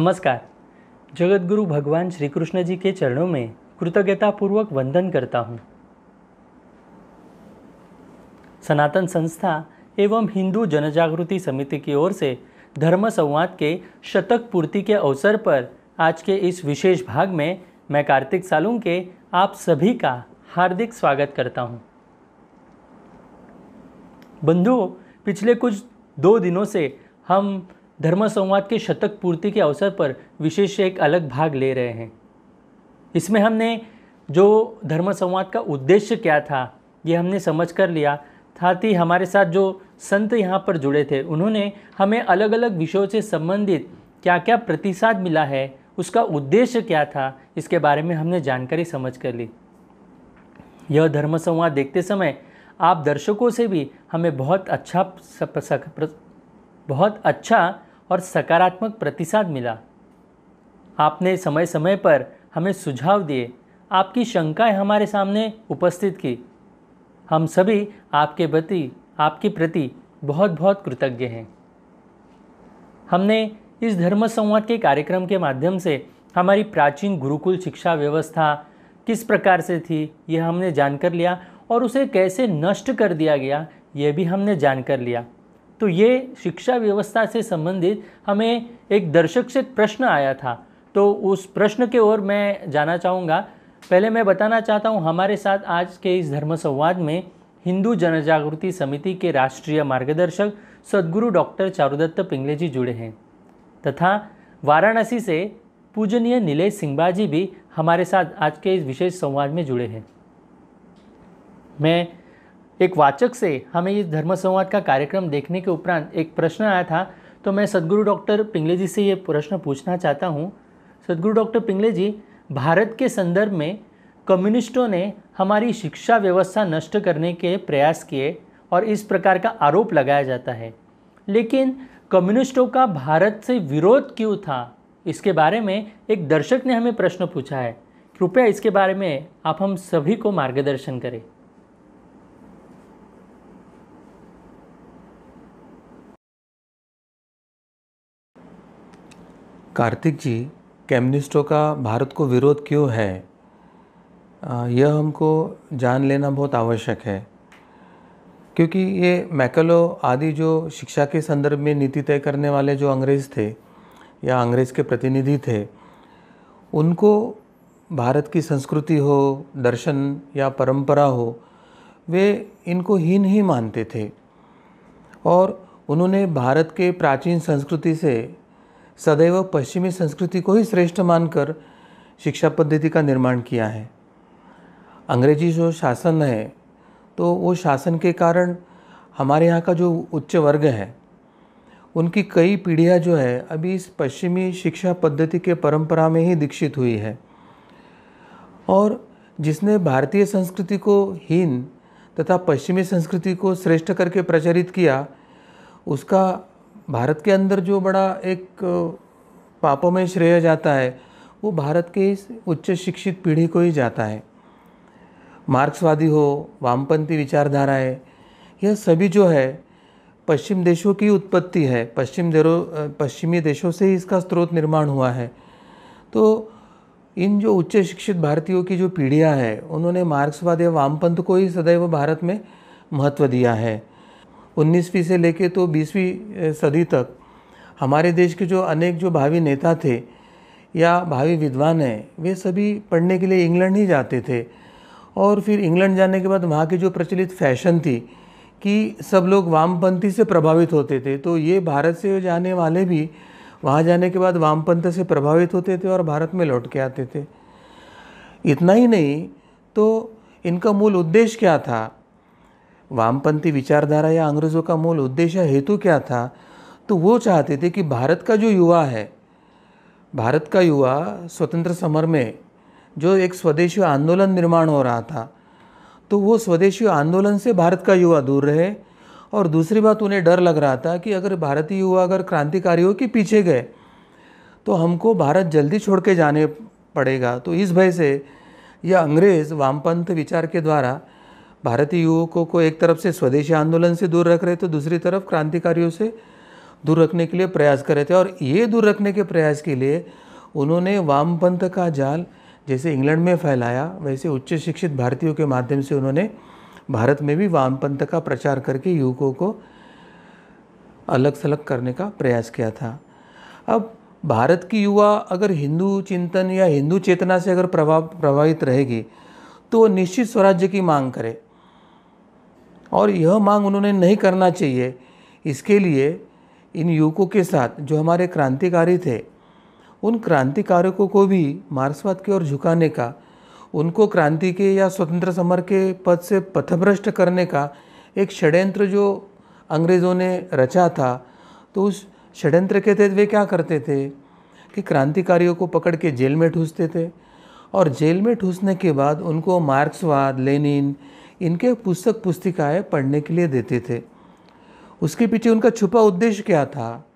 नमस्कार। जगत गुरु भगवान श्री कृष्ण जी के चरणों में कृतज्ञता पूर्वक वंदन करता हूँ। सनातन संस्था एवं हिंदू जनजागृति समिति की ओर से धर्म संवाद के शतक पूर्ति के अवसर पर आज के इस विशेष भाग में मैं कार्तिक सालुंग के आप सभी का हार्दिक स्वागत करता हूँ। बंधुओं, पिछले कुछ दो दिनों से हम धर्म संवाद के शतक पूर्ति के अवसर पर विशेष एक अलग भाग ले रहे हैं। इसमें हमने जो धर्म संवाद का उद्देश्य क्या था, ये हमने समझ कर लिया। साथ ही हमारे साथ जो संत यहाँ पर जुड़े थे, उन्होंने हमें अलग अलग विषयों से संबंधित क्या क्या प्रतिसाद मिला है, उसका उद्देश्य क्या था, इसके बारे में हमने जानकारी समझ कर ली। यह धर्म संवाद देखते समय आप दर्शकों से भी हमें बहुत अच्छा बहुत अच्छा और सकारात्मक प्रतिसाद मिला। आपने समय समय पर हमें सुझाव दिए। आपकी शंकाएँ हमारे सामने उपस्थित की। हम सभी आपके प्रति आपके प्रति बहुत बहुत कृतज्ञ हैं। हमने इस धर्म संवाद के कार्यक्रम के माध्यम से हमारी प्राचीन गुरुकुल शिक्षा व्यवस्था किस प्रकार से थी, यह हमने जानकर लिया और उसे कैसे नष्ट कर दिया गया, यह भी हमने जानकर लिया। तो ये शिक्षा व्यवस्था से संबंधित हमें एक दर्शक से प्रश्न आया था। तो उस प्रश्न के ओर मैं जाना चाहूँगा। पहले मैं बताना चाहता हूँ, हमारे साथ आज के इस धर्म संवाद में हिंदू जनजागृति समिति के राष्ट्रीय मार्गदर्शक सदगुरु डॉक्टर चारुदत्त पिंगले जी जुड़े हैं। तथा वाराणसी से पूजनीय नीलेष सिंहबा जी भी हमारे साथ आज के इस विशेष संवाद में जुड़े हैं। मैं एक वाचक से हमें इस धर्म संवाद का कार्यक्रम देखने के उपरांत एक प्रश्न आया था तो मैं सदगुरु डॉक्टर पिंगले जी से ये प्रश्न पूछना चाहता हूँ। सदगुरु डॉक्टर पिंगले जी भारत के संदर्भ में कम्युनिस्टों ने हमारी शिक्षा व्यवस्था नष्ट करने के प्रयास किए और इस प्रकार का आरोप लगाया जाता है। लेकिन कम्युनिस्टों का भारत से विरोध क्यों था? इसके बारे में एक दर्शक ने हमें प्रश्न पूछा है। कृपया इसके बारे में आप हम सभी को मार्गदर्शन करें। कार्तिक जी कम्युनिस्टों का भारत को विरोध क्यों है? यह हमको जान लेना बहुत आवश्यक है। क्योंकि ये मैकलो आदि जो शिक्षा के संदर्भ में नीति तय करने वाले जो अंग्रेज़ थे या अंग्रेज़ के प्रतिनिधि थे, उनको भारत की संस्कृति हो, दर्शन या परंपरा हो, वे इनको हीन ही मानते थे। और उन्होंने भारत के प्राचीन संस्कृति से सदैव पश्चिमी संस्कृति को ही श्रेष्ठ मानकर शिक्षा पद्धति का निर्माण किया है। अंग्रेज़ी जो शासन है तो वो शासन के कारण हमारे यहाँ का जो उच्च वर्ग है, उनकी कई पीढ़ियाँ जो है, अभी इस पश्चिमी शिक्षा पद्धति के परंपरा में ही दीक्षित हुई है। और जिसने भारतीय संस्कृति को हीन तथा पश्चिमी संस्कृति को श्रेष्ठ करके प्रचारित किया, उसका भारत के अंदर जो बड़ा एक पापों में श्रेय जाता है, वो भारत के इस उच्च शिक्षित पीढ़ी को ही जाता है। मार्क्सवादी हो, वामपंथी विचारधाराएँ यह सभी जो है, पश्चिम देशों की उत्पत्ति है। पश्चिम देरों पश्चिमी देशों से ही इसका स्रोत निर्माण हुआ है। तो इन जो उच्च शिक्षित भारतीयों की जो पीढ़ियाँ हैं, उन्होंने मार्क्सवाद या वामपंथ को ही सदैव भारत में महत्व दिया है। उन्नीसवीं से लेके तो बीसवीं सदी तक हमारे देश के जो अनेक जो भावी नेता थे या भावी विद्वान हैं, वे सभी पढ़ने के लिए इंग्लैंड ही जाते थे। और फिर इंग्लैंड जाने के बाद वहाँ की जो प्रचलित फ़ैशन थी कि सब लोग वामपंथी से प्रभावित होते थे तो ये भारत से जाने वाले भी वहाँ जाने के बाद वामपंथ से प्रभावित होते थे और भारत में लौट के आते थे। इतना ही नहीं तो इनका मूल उद्देश्य क्या था? वामपंथी विचारधारा या अंग्रेज़ों का मूल उद्देश्य हेतु क्या था? तो वो चाहते थे कि भारत का जो युवा है, भारत का युवा स्वतंत्र समर में जो एक स्वदेशी आंदोलन निर्माण हो रहा था तो वो स्वदेशी आंदोलन से भारत का युवा दूर रहे। और दूसरी बात, उन्हें डर लग रहा था कि अगर भारतीय युवा, अगर क्रांतिकारियों के पीछे गए तो हमको भारत जल्दी छोड़ के जाने पड़ेगा। तो इस भय से यह अंग्रेज़ वामपंथ विचार के द्वारा भारतीय युवकों को एक तरफ़ से स्वदेशी आंदोलन से दूर रख रहे थे, दूसरी तरफ़ क्रांतिकारियों से दूर रखने के लिए प्रयास कर रहे थे। और ये दूर रखने के प्रयास के लिए उन्होंने वामपंथ का जाल जैसे इंग्लैंड में फैलाया, वैसे उच्च शिक्षित भारतीयों के माध्यम से उन्होंने भारत में भी वामपंथ का प्रचार करके युवकों को अलग सलग करने का प्रयास किया था। अब भारत की युवा अगर हिंदू चिंतन या हिंदू चेतना से अगर प्रभाव प्रभावित रहेगी तो निश्चित स्वराज्य की मांग करे। और यह मांग उन्होंने नहीं करना चाहिए। इसके लिए इन युवकों के साथ जो हमारे क्रांतिकारी थे, उन क्रांतिकारकों को भी मार्क्सवाद की ओर झुकाने का, उनको क्रांति के या स्वतंत्र समर के पद से पथभ्रष्ट करने का एक षड्यंत्र जो अंग्रेज़ों ने रचा था तो उस षड्यंत्र के तहत वे क्या करते थे कि क्रांतिकारियों को पकड़ के जेल में ठूसते थे और जेल में ठूसने के बाद उनको मार्क्सवाद, लेनिन इनके पुस्तक पुस्तिकाएँ पढ़ने के लिए देते थे। उसके पीछे उनका छुपा उद्देश्य क्या था?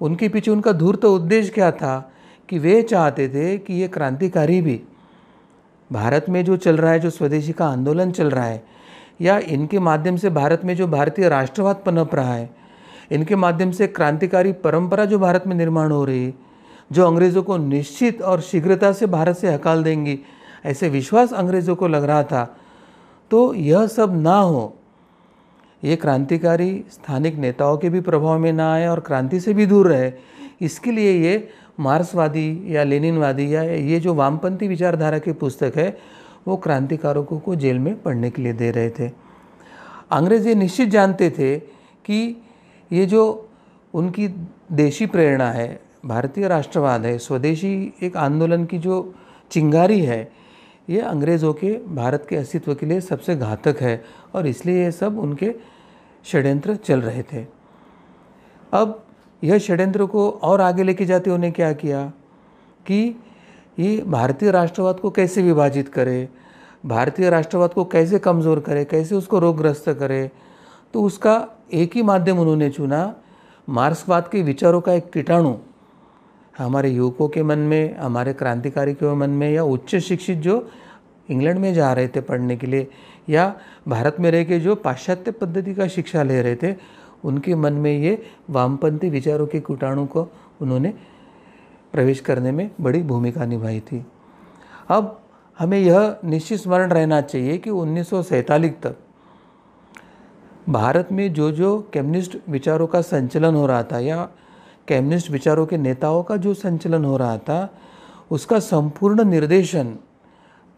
उनके पीछे उनका धूर्त उद्देश्य क्या था कि वे चाहते थे कि ये क्रांतिकारी भी। भारत में जो चल रहा है, जो स्वदेशी का आंदोलन चल रहा है, या इनके माध्यम से भारत में जो भारतीय राष्ट्रवाद पनप रहा है, इनके माध्यम से क्रांतिकारी परंपरा जो भारत में निर्माण हो रही है जो अंग्रेज़ों को निश्चित और शीघ्रता से भारत से हकाल देंगी, ऐसे विश्वास अंग्रेज़ों को लग रहा था तो यह सब ना हो। ये क्रांतिकारी स्थानिक नेताओं के भी प्रभाव में ना आए और क्रांति से भी दूर रहे। इसके लिए ये मार्क्सवादी या लेनिनवादी या ये जो वामपंथी विचारधारा की पुस्तक है, वो क्रांतिकारकों को जेल में पढ़ने के लिए दे रहे थे। अंग्रेज़ ये निश्चित जानते थे कि ये जो उनकी देशी प्रेरणा है, भारतीय राष्ट्रवाद है, स्वदेशी एक आंदोलन की जो चिंगारी है ये अंग्रेज़ों के भारत के अस्तित्व के लिए सबसे घातक है और इसलिए ये सब उनके षड्यंत्र चल रहे थे। अब यह षड्यंत्र को और आगे लेके जाते उन्हें क्या किया कि ये भारतीय राष्ट्रवाद को कैसे विभाजित करे, भारतीय राष्ट्रवाद को कैसे कमज़ोर करे, कैसे उसको रोगग्रस्त करे तो उसका एक ही माध्यम उन्होंने चुना, मार्क्सवाद के विचारों का एक कीटाणु हमारे युवकों के मन में, हमारे क्रांतिकारी के मन में, या उच्च शिक्षित जो इंग्लैंड में जा रहे थे पढ़ने के लिए, या भारत में रह के जो पाश्चात्य पद्धति का शिक्षा ले रहे थे, उनके मन में ये वामपंथी विचारों के कीटाणु को उन्होंने प्रवेश करने में बड़ी भूमिका निभाई थी। अब हमें यह निश्चित स्मरण रहना चाहिए कि उन्नीस सौ सैंतालीस तक भारत में जो जो कम्युनिस्ट विचारों का संचलन हो रहा था, या कम्युनिस्ट विचारों के नेताओं का जो संचलन हो रहा था, उसका संपूर्ण निर्देशन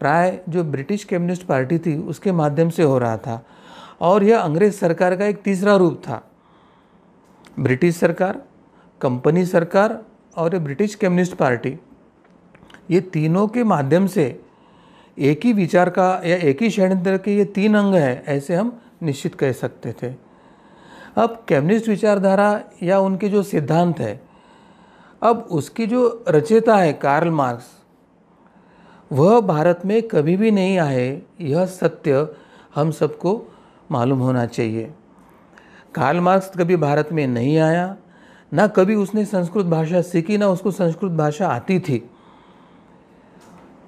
प्राय जो ब्रिटिश कम्युनिस्ट पार्टी थी, उसके माध्यम से हो रहा था। और यह अंग्रेज़ सरकार का एक तीसरा रूप था। ब्रिटिश सरकार, कंपनी सरकार और ये ब्रिटिश कम्युनिस्ट पार्टी, ये तीनों के माध्यम से एक ही विचार का या एक ही षड्यंत्र के ये तीन अंग हैं, ऐसे हम निश्चित कह सकते थे। अब कम्युनिस्ट विचारधारा या उनके जो सिद्धांत है, अब उसकी जो रचयिता है कार्ल मार्क्स वह भारत में कभी भी नहीं आए, यह सत्य हम सबको मालूम होना चाहिए। कार्ल मार्क्स कभी भारत में नहीं आया, ना कभी उसने संस्कृत भाषा सीखी, ना उसको संस्कृत भाषा आती थी।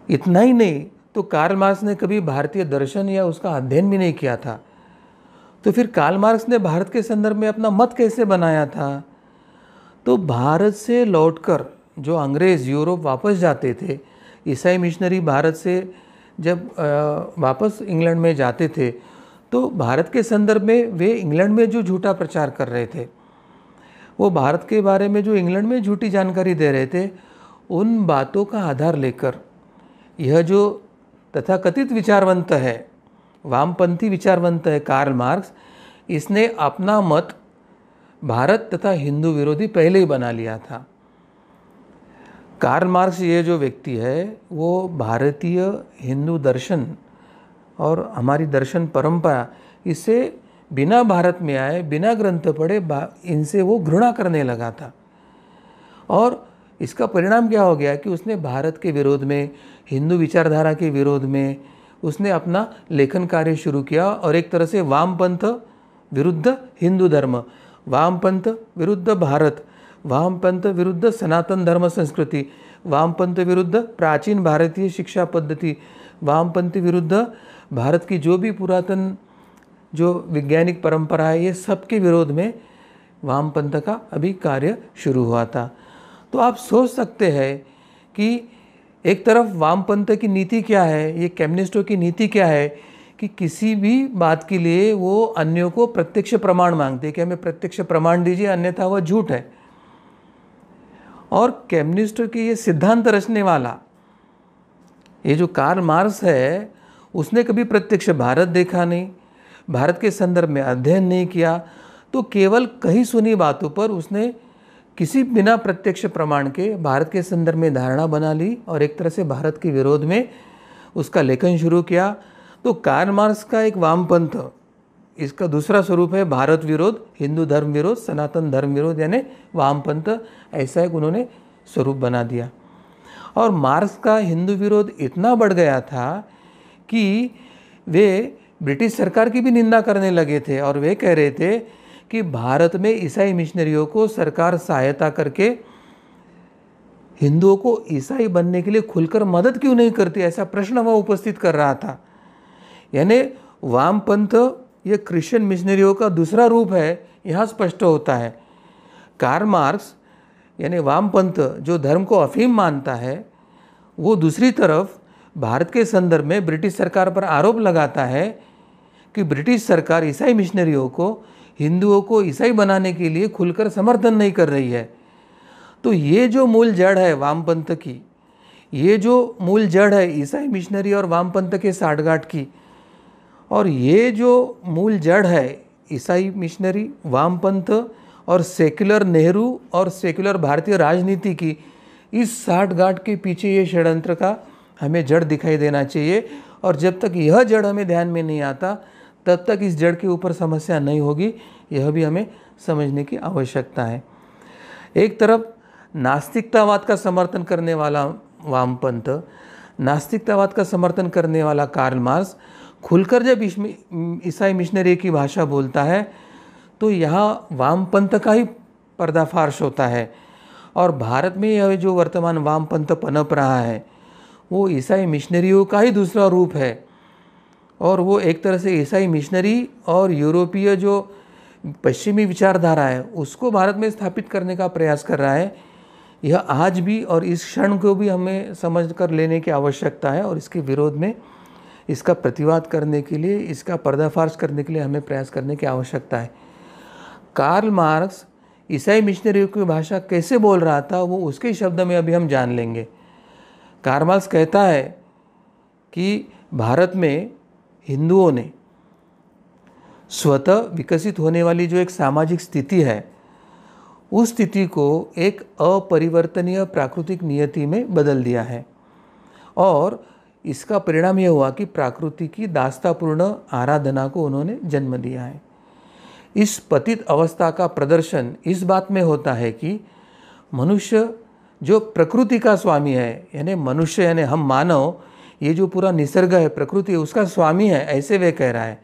इतना ही नहीं तो कार्ल मार्क्स ने कभी भारतीय दर्शन या उसका अध्ययन भी नहीं किया था। तो फिर कार्ल मार्क्स ने भारत के संदर्भ में अपना मत कैसे बनाया था? तो भारत से लौटकर जो अंग्रेज़ यूरोप वापस जाते थे, ईसाई मिशनरी भारत से जब वापस इंग्लैंड में जाते थे तो भारत के संदर्भ में वे इंग्लैंड में जो झूठा प्रचार कर रहे थे, वो भारत के बारे में जो इंग्लैंड में झूठी जानकारी दे रहे थे, उन बातों का आधार लेकर यह जो तथाकथित विचारवंत है वामपंथी विचारवंत है कार्ल मार्क्स इसने अपना मत भारत तथा हिंदू विरोधी पहले ही बना लिया था। कार्ल मार्क्स ये जो व्यक्ति है, वो भारतीय हिंदू दर्शन और हमारी दर्शन परंपरा इससे बिना भारत में आए, बिना ग्रंथ पढ़े इनसे वो घृणा करने लगा था। और इसका परिणाम क्या हो गया कि उसने भारत के विरोध में, हिंदू विचारधारा के विरोध में उसने अपना लेखन कार्य शुरू किया और एक तरह से वामपंथ विरुद्ध हिंदू धर्म, वामपंथ विरुद्ध भारत, वामपंथ विरुद्ध सनातन धर्म संस्कृति, वामपंथ विरुद्ध प्राचीन भारतीय शिक्षा पद्धति, वामपंथी विरुद्ध भारत की जो भी पुरातन, जो वैज्ञानिक परंपरा है, ये सबके विरोध में वामपंथ का अभी कार्य शुरू हुआ था। तो आप सोच सकते हैं कि एक तरफ़ वामपंथ की नीति क्या है, ये कम्युनिस्टों की नीति क्या है कि किसी भी बात के लिए वो अन्यों को प्रत्यक्ष प्रमाण मांगते हैं। कि हमें प्रत्यक्ष प्रमाण दीजिए, अन्यथा वह झूठ है। और कम्युनिस्टों के ये सिद्धांत रचने वाला, ये जो कार्ल मार्क्स है, उसने कभी प्रत्यक्ष भारत देखा नहीं, भारत के संदर्भ में अध्ययन नहीं किया। तो केवल कहीं सुनी बातों पर उसने किसी बिना प्रत्यक्ष प्रमाण के भारत के संदर्भ में धारणा बना ली और एक तरह से भारत के विरोध में उसका लेखन शुरू किया तो कार्ल मार्क्स का एक वामपंथ, इसका दूसरा स्वरूप है भारत विरोध, हिंदू धर्म विरोध, सनातन धर्म विरोध, यानी वामपंथ, ऐसा एक उन्होंने स्वरूप बना दिया। और मार्क्स का हिंदू विरोध इतना बढ़ गया था कि वे ब्रिटिश सरकार की भी निंदा करने लगे थे और वे कह रहे थे कि भारत में ईसाई मिशनरियों को सरकार सहायता करके हिंदुओं को ईसाई बनने के लिए खुलकर मदद क्यों नहीं करती? ऐसा प्रश्न वह उपस्थित कर रहा था। यानी वामपंथ ये क्रिश्चियन मिशनरियों का दूसरा रूप है, यहाँ स्पष्ट होता है। कार्ल मार्क्स, यानी वामपंथ जो धर्म को अफीम मानता है, वो दूसरी तरफ़ भारत के संदर्भ में ब्रिटिश सरकार पर आरोप लगाता है कि ब्रिटिश सरकार ईसाई मिशनरियों को हिंदुओं को ईसाई बनाने के लिए खुलकर समर्थन नहीं कर रही है। तो ये जो मूल जड़ है वामपंथ की, ये जो मूल जड़ है ईसाई मिशनरी और वामपंथ के साठगांठ की, और ये जो मूल जड़ है ईसाई मिशनरी, वामपंथ और सेक्युलर नेहरू और सेक्युलर भारतीय राजनीति की, इस साठ गांठ के पीछे ये षडयंत्र का हमें जड़ दिखाई देना चाहिए। और जब तक यह जड़ हमें ध्यान में नहीं आता तब तक इस जड़ के ऊपर समस्या नहीं होगी। यह भी हमें समझने की आवश्यकता है। एक तरफ़, नास्तिकतावाद का समर्थन करने वाला वामपंथ, नास्तिकतावाद का समर्थन करने वाला कार्ल मार्क्स खुलकर जब ईसाई मिशनरी की भाषा बोलता है तो यहाँ वामपंथ का ही पर्दाफाश होता है। और भारत में यह जो वर्तमान वामपंथ पनप रहा है, वो ईसाई मिशनरियों का ही दूसरा रूप है। और वो एक तरह से ईसाई मिशनरी और यूरोपीय जो पश्चिमी विचारधारा है, उसको भारत में स्थापित करने का प्रयास कर रहा है। यह आज भी और इस क्षण को भी हमें समझ कर लेने की आवश्यकता है और इसके विरोध में इसका प्रतिवाद करने के लिए, इसका पर्दाफाश करने के लिए हमें प्रयास करने की आवश्यकता है। कार्ल मार्क्स ईसाई मिशनरी की भाषा कैसे बोल रहा था, वो उसके शब्द में अभी हम जान लेंगे। कार्ल मार्क्स कहता है कि भारत में हिंदुओं ने। स्वतः विकसित होने वाली जो एक सामाजिक स्थिति है, उस स्थिति को एक अपरिवर्तनीय प्राकृतिक नियति में बदल दिया है। और इसका परिणाम यह हुआ कि प्राकृति की दास्तापूर्ण आराधना को उन्होंने जन्म दिया है। इस पतित अवस्था का प्रदर्शन इस बात में होता है कि मनुष्य जो प्रकृति का स्वामी है, यानी मनुष्य यानी हम मानव ये जो पूरा निसर्ग है, प्रकृति है, उसका स्वामी है, ऐसे वे कह रहा है।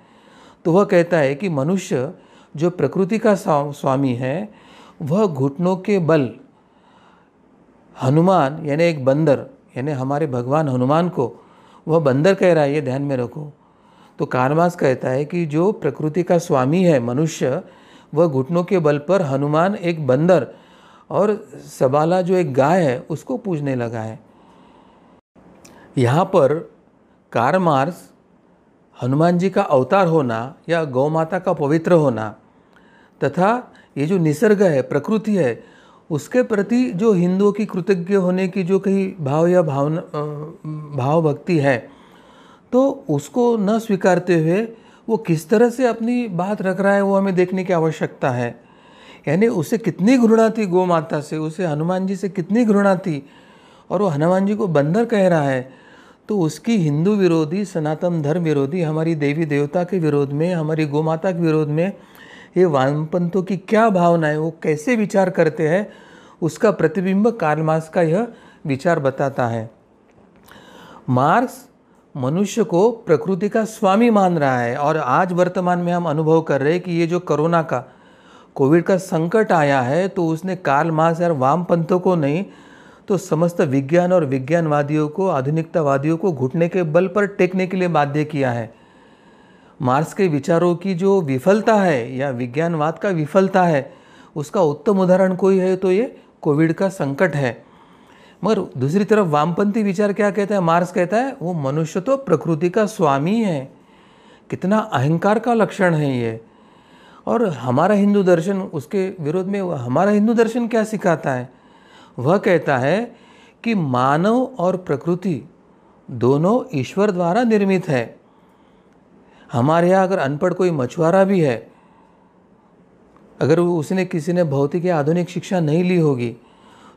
तो वह कहता है कि मनुष्य जो प्रकृति का स्वामी है, वह घुटनों के बल, हनुमान, यानी एक बंदर, यानी हमारे भगवान हनुमान को, वह बंदर कह रहा है, ये ध्यान में रखो। तो कारमास कहता है कि जो प्रकृति का स्वामी है, मनुष्य, वह घुटनों के बल पर हनुमान एक बंदर और सबाला जो एक गाय है, उसको पूजने लगा है। यहाँ पर कारमार्स हनुमान जी का अवतार होना या गौ माता का पवित्र होना, तथा ये जो निसर्ग है, प्रकृति है, उसके प्रति जो हिंदुओं की कृतज्ञ होने की जो कहीं भाव या भावना भाव भक्ति है तो उसको न स्वीकारते हुए वो किस तरह से अपनी बात रख रहा है वो हमें देखने की आवश्यकता है। यानी उसे कितनी घृणा थी गौ माता से, उसे हनुमान जी से कितनी घृणा थी, और वो हनुमान जी को बंदर कह रहा है तो उसकी हिंदू विरोधी, सनातन धर्म विरोधी, हमारी देवी देवता के विरोध में, हमारी गोमाता के विरोध में, ये वामपंथों की क्या भावना है वो कैसे विचार करते हैं, उसका प्रतिबिंब कार्ल मार्क्स का यह विचार बताता है। मार्क्स मनुष्य को प्रकृति का स्वामी मान रहा है और आज वर्तमान में हम अनुभव कर रहे हैं कि ये जो कोरोना का, कोविड का संकट आया है तो उसने कार्ल मार्क्स और वामपंथों को नहीं तो समस्त विज्ञान और विज्ञानवादियों को, आधुनिकतावादियों को घुटने के बल पर टेकने के लिए बाध्य किया है। मार्क्स के विचारों की जो विफलता है या विज्ञानवाद का विफलता है, उसका उत्तम उदाहरण कोई है तो ये कोविड का संकट है। मगर दूसरी तरफ़ वामपंथी विचार क्या कहता है? मार्स कहता है, वो मनुष्य तो प्रकृति का स्वामी है। कितना अहंकार का लक्षण है ये। और हमारा हिंदू दर्शन, उसके विरोध में हमारा हिंदू दर्शन क्या सिखाता है? वह कहता है कि मानव और प्रकृति दोनों ईश्वर द्वारा निर्मित है। हमारे यहाँ अगर अनपढ़ कोई मछुआरा भी है, अगर उसने किसी ने भौतिक या आधुनिक शिक्षा नहीं ली होगी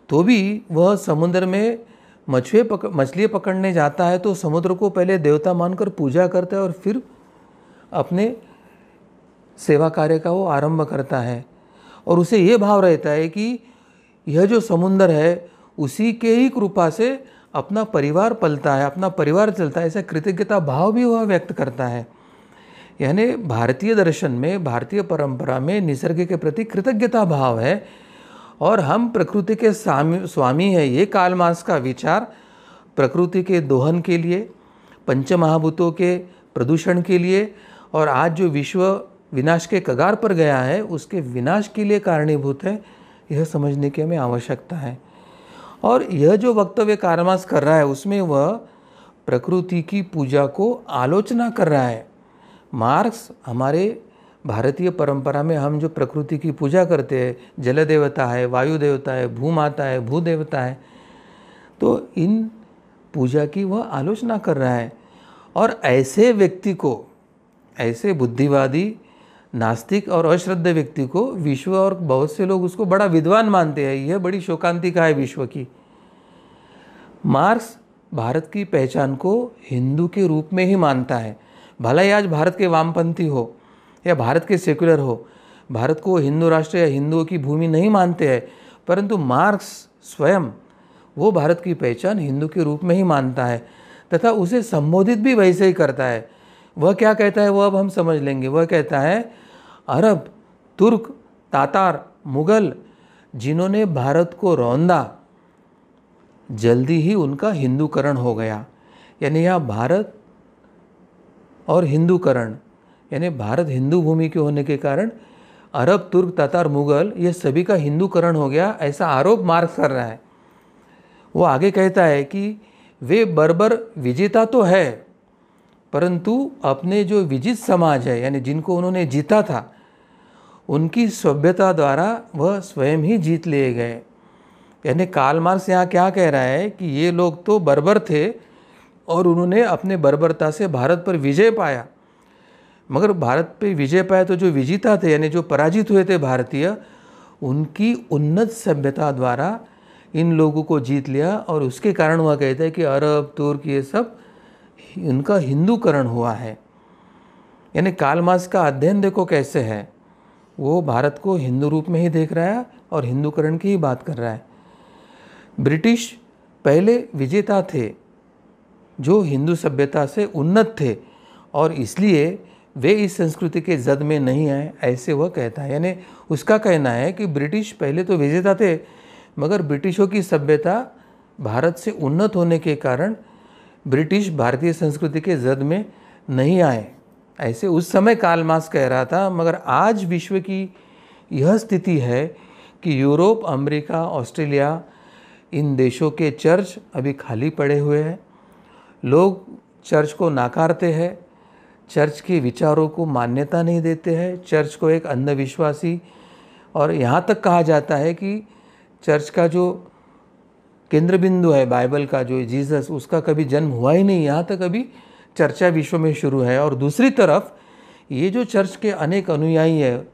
तो भी वह समुद्र में मछुए पक मछली पकड़ने जाता है तो समुद्र को पहले देवता मानकर पूजा करता है और फिर अपने सेवा कार्य का वो आरंभ करता है। और उसे ये भाव रहता है कि यह जो समुंदर है, उसी के ही कृपा से अपना परिवार पलता है, अपना परिवार चलता है, ऐसा कृतज्ञता भाव भी वह व्यक्त करता है। यानी भारतीय दर्शन में, भारतीय परंपरा में निसर्ग के प्रति कृतज्ञता भाव है और हम प्रकृति के स्वामी हैं, ये कालमास का विचार प्रकृति के दोहन के लिए, पंचमहाभूतों के प्रदूषण के लिए और आज जो विश्व विनाश के कगार पर गया है, उसके विनाश के लिए कारणीभूत है। यह समझने की हमें आवश्यकता है। और यह जो वक्तव्य कारमास कर रहा है, उसमें वह प्रकृति की पूजा को आलोचना कर रहा है। मार्क्स हमारे भारतीय परंपरा में हम जो प्रकृति की पूजा करते हैं जल देवता है वायु देवता है, भूमाता है भू देवता है तो इन पूजा की वह आलोचना कर रहा है। और ऐसे व्यक्ति को, ऐसे बुद्धिवादी नास्तिक और अश्रद्ध व्यक्ति को विश्व और बहुत से लोग उसको बड़ा विद्वान मानते हैं। यह बड़ी शोकांतिका है विश्व की। मार्क्स भारत की पहचान को हिंदू के रूप में ही मानता है। भला ही आज भारत के वामपंथी हो या भारत के सेक्युलर हो, भारत को हिंदू राष्ट्र या हिंदुओं की भूमि नहीं मानते हैं, परंतु मार्क्स स्वयं वो भारत की पहचान हिंदू के रूप में ही मानता है तथा उसे संबोधित भी वैसे ही करता है। वह क्या कहता है वह अब हम समझ लेंगे। वह कहता है अरब, तुर्क, तातार, मुगल, जिन्होंने भारत को रौंदा, जल्दी ही उनका हिंदूकरण हो गया। यानी यहाँ भारत और हिंदूकरण, यानी भारत हिंदू भूमि के होने के कारण अरब, तुर्क, तातार, मुगल, ये सभी का हिंदूकरण हो गया, ऐसा आरोप मार्क्स कर रहा है। वो आगे कहता है कि वे बर्बर विजेता तो है, परंतु अपने जो विजित समाज है, यानी जिनको उन्होंने जीता था उनकी सभ्यता द्वारा वह स्वयं ही जीत लिए गए। यानी काल मार्क्स यहाँ क्या कह रहा है कि ये लोग तो बर्बर थे और उन्होंने अपने बर्बरता से भारत पर विजय पाया। मगर भारत पे विजय पाया तो जो विजेता थे, यानी जो पराजित हुए थे भारतीय, उनकी उन्नत सभ्यता द्वारा इन लोगों को जीत लिया और उसके कारण वह कहते हैं कि अरब, तुर्क ये सब उनका हिंदूकरण हुआ है। यानी कालमास का अध्ययन देखो कैसे है। वो भारत को हिंदू रूप में ही देख रहा है और हिंदूकरण की ही बात कर रहा है। ब्रिटिश पहले विजेता थे, जो हिंदू सभ्यता से उन्नत थे और इसलिए वे इस संस्कृति के जद में नहीं आए, ऐसे वह कहता है। यानी उसका कहना है कि ब्रिटिश पहले तो विजेता थे, मगर ब्रिटिशों की सभ्यता भारत से उन्नत होने के कारण ब्रिटिश भारतीय संस्कृति के जद में नहीं आए। ऐसे उस समय काल मास कह रहा था, मगर आज विश्व की यह स्थिति है कि यूरोप, अमेरिका, ऑस्ट्रेलिया, इन देशों के चर्च अभी खाली पड़े हुए हैं। लोग चर्च को नाकारते हैं, चर्च के विचारों को मान्यता नहीं देते हैं, चर्च को एक अंधविश्वासी और यहाँ तक कहा जाता है कि चर्च का जो केंद्र बिंदु है, बाइबल का जो जीसस, उसका कभी जन्म हुआ ही नहीं, यहाँ तक अभी चर्चा विश्व में शुरू है और दूसरी तरफ़ ये जो चर्च के अनेक अनुयायी है,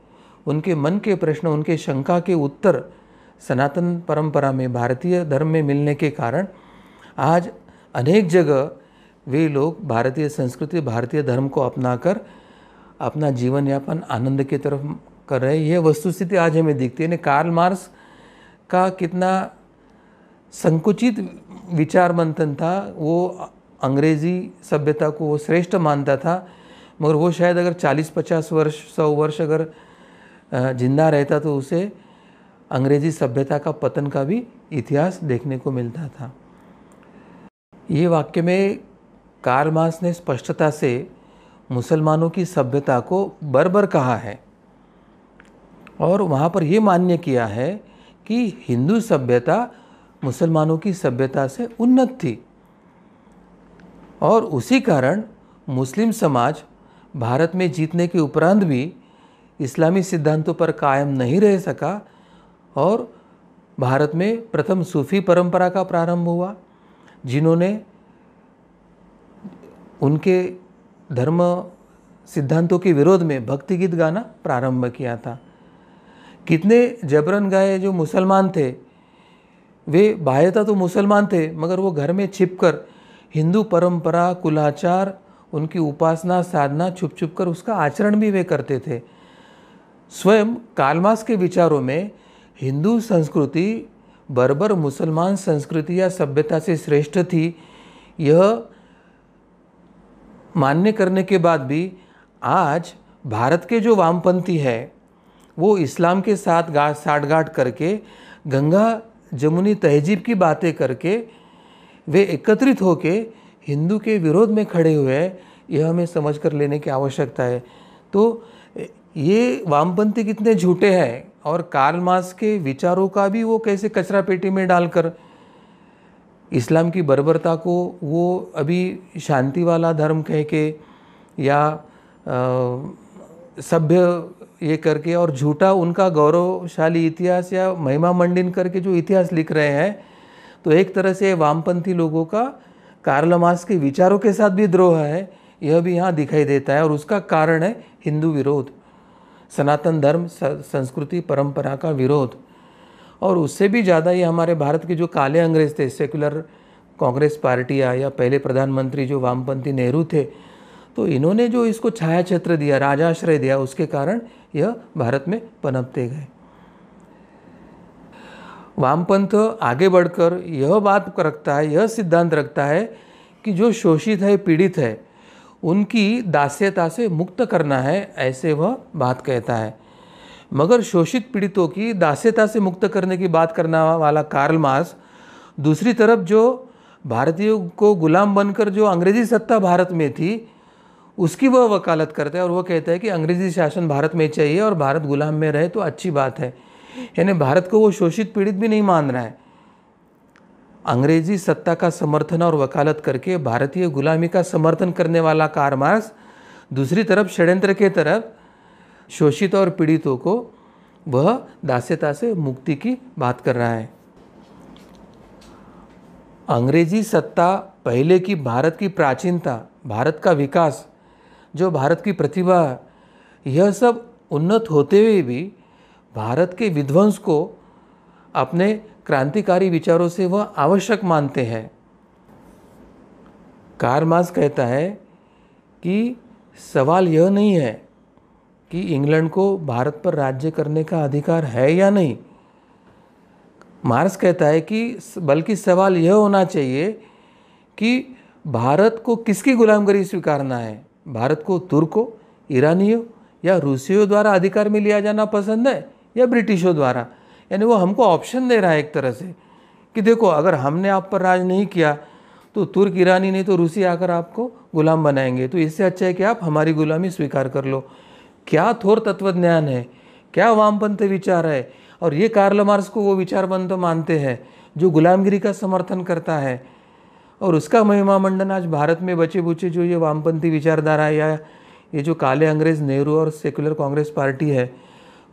उनके मन के प्रश्न, उनके शंका के उत्तर सनातन परंपरा में, भारतीय धर्म में मिलने के कारण आज अनेक जगह वे लोग भारतीय संस्कृति, भारतीय धर्म को अपनाकर अपना जीवन यापन आनंद की तरफ़ कर रहे हैं। यह वस्तुस्थिति आज हमें दिखती है। कार्ल मार्क्स का कितना संकुचित विचार मंथन था, वो अंग्रेज़ी सभ्यता को वो श्रेष्ठ मानता था, मगर वो शायद अगर 40-50 वर्ष, सौ वर्ष अगर ज़िंदा रहता तो उसे अंग्रेज़ी सभ्यता का पतन का भी इतिहास देखने को मिलता था। ये वाक्य में कार्ल मार्क्स ने स्पष्टता से मुसलमानों की सभ्यता को बर्बर कहा है और वहाँ पर ये मान्य किया है कि हिंदू सभ्यता मुसलमानों की सभ्यता से उन्नत थी। और उसी कारण मुस्लिम समाज भारत में जीतने के उपरांत भी इस्लामी सिद्धांतों पर कायम नहीं रह सका और भारत में प्रथम सूफी परंपरा का प्रारंभ हुआ, जिन्होंने उनके धर्म सिद्धांतों के विरोध में भक्ति गीत गाना प्रारंभ किया था। कितने जबरन गाए जो मुसलमान थे, वे बाह्यता तो मुसलमान थे, मगर वो घर में छिपकर हिंदू परंपरा, कुलाचार, उनकी उपासना, साधना छुप छुप कर उसका आचरण भी वे करते थे। स्वयं कालमास के विचारों में हिंदू संस्कृति बर्बर मुसलमान संस्कृति या सभ्यता से श्रेष्ठ थी। यह मान्य करने के बाद भी आज भारत के जो वामपंथी है, वो इस्लाम के साथ गा, साठगांठ करके, गंगा जमुनी तहजीब की बातें करके वे एकत्रित होके हिंदू के विरोध में खड़े हुए हैं, यह हमें समझ कर लेने की आवश्यकता है। तो ये वामपंथी कितने झूठे हैं और कार्ल मार्क्स के विचारों का भी वो कैसे कचरा पेटी में डालकर, इस्लाम की बर्बरता को वो अभी शांति वाला धर्म कह के या सभ्य ये करके और झूठा उनका गौरवशाली इतिहास या महिमा मंडिन करके जो इतिहास लिख रहे हैं तो एक तरह से वामपंथी लोगों का कार्लमास के विचारों के साथ भी द्रोह है, यह भी यहाँ दिखाई देता है और उसका कारण है हिंदू विरोध, सनातन धर्म संस्कृति, परंपरा का विरोध। और उससे भी ज़्यादा ये हमारे भारत के जो काले अंग्रेज़ थे, सेकुलर कांग्रेस पार्टियाँ या पहले प्रधानमंत्री जो वामपंथी नेहरू थे तो इन्होंने जो इसको छाया क्षेत्र दिया, राजाश्रय दिया, उसके कारण यह भारत में पनपते गए। वामपंथ आगे बढ़कर यह बात रखता है, यह सिद्धांत रखता है कि जो शोषित है, पीड़ित है, उनकी दास्यता से मुक्त करना है, ऐसे वह बात कहता है। मगर शोषित पीड़ितों की दास्यता से मुक्त करने की बात करना वाला कार्ल मार्क्स दूसरी तरफ़ जो भारतीयों को गुलाम बनकर जो अंग्रेज़ी सत्ता भारत में थी, उसकी वह वकालत करता है और वह कहता है कि अंग्रेज़ी शासन भारत में चाहिए और भारत गुलाम में रहे तो अच्छी बात है। यानी भारत को वो शोषित पीड़ित भी नहीं मान रहा है। अंग्रेज़ी सत्ता का समर्थन और वकालत करके भारतीय गुलामी का समर्थन करने वाला कार मार्क्स दूसरी तरफ़ षड्यंत्र के तरफ़ शोषित और पीड़ितों को वह दास्यता से मुक्ति की बात कर रहा है। अंग्रेज़ी सत्ता पहले की भारत की प्राचीनता, भारत का विकास, जो भारत की प्रतिभा यह सब उन्नत होते हुए भी भारत के विध्वंस को अपने क्रांतिकारी विचारों से वह आवश्यक मानते हैं। कारमास कहता है कि सवाल यह नहीं है कि इंग्लैंड को भारत पर राज्य करने का अधिकार है या नहीं। मार्स कहता है कि बल्कि सवाल यह होना चाहिए कि भारत को किसकी गुलामगिरी स्वीकारना है? भारत को तुर्कों, ईरानियों या रूसियों द्वारा अधिकार में लिया जाना पसंद है? या ब्रिटिशों द्वारा। यानी वो हमको ऑप्शन दे रहा है एक तरह से कि देखो, अगर हमने आप पर राज नहीं किया तो तुर्क, ईरानी, नहीं तो रूसी आकर आपको गुलाम बनाएँगे। तो इससे अच्छा है कि आप हमारी गुलामी स्वीकार कर लो। क्या थोर तत्वज्ञान है? क्या वामपंथ विचार है? और ये कार्ल मार्क्स को वो विचारबंद मानते हैं, जो गुलामगिरी का समर्थन करता है। और उसका महिमा मंडन आज भारत में बचे बुचे जो ये वामपंथी विचारधारा या ये जो काले अंग्रेज़ नेहरू और सेकुलर कांग्रेस पार्टी है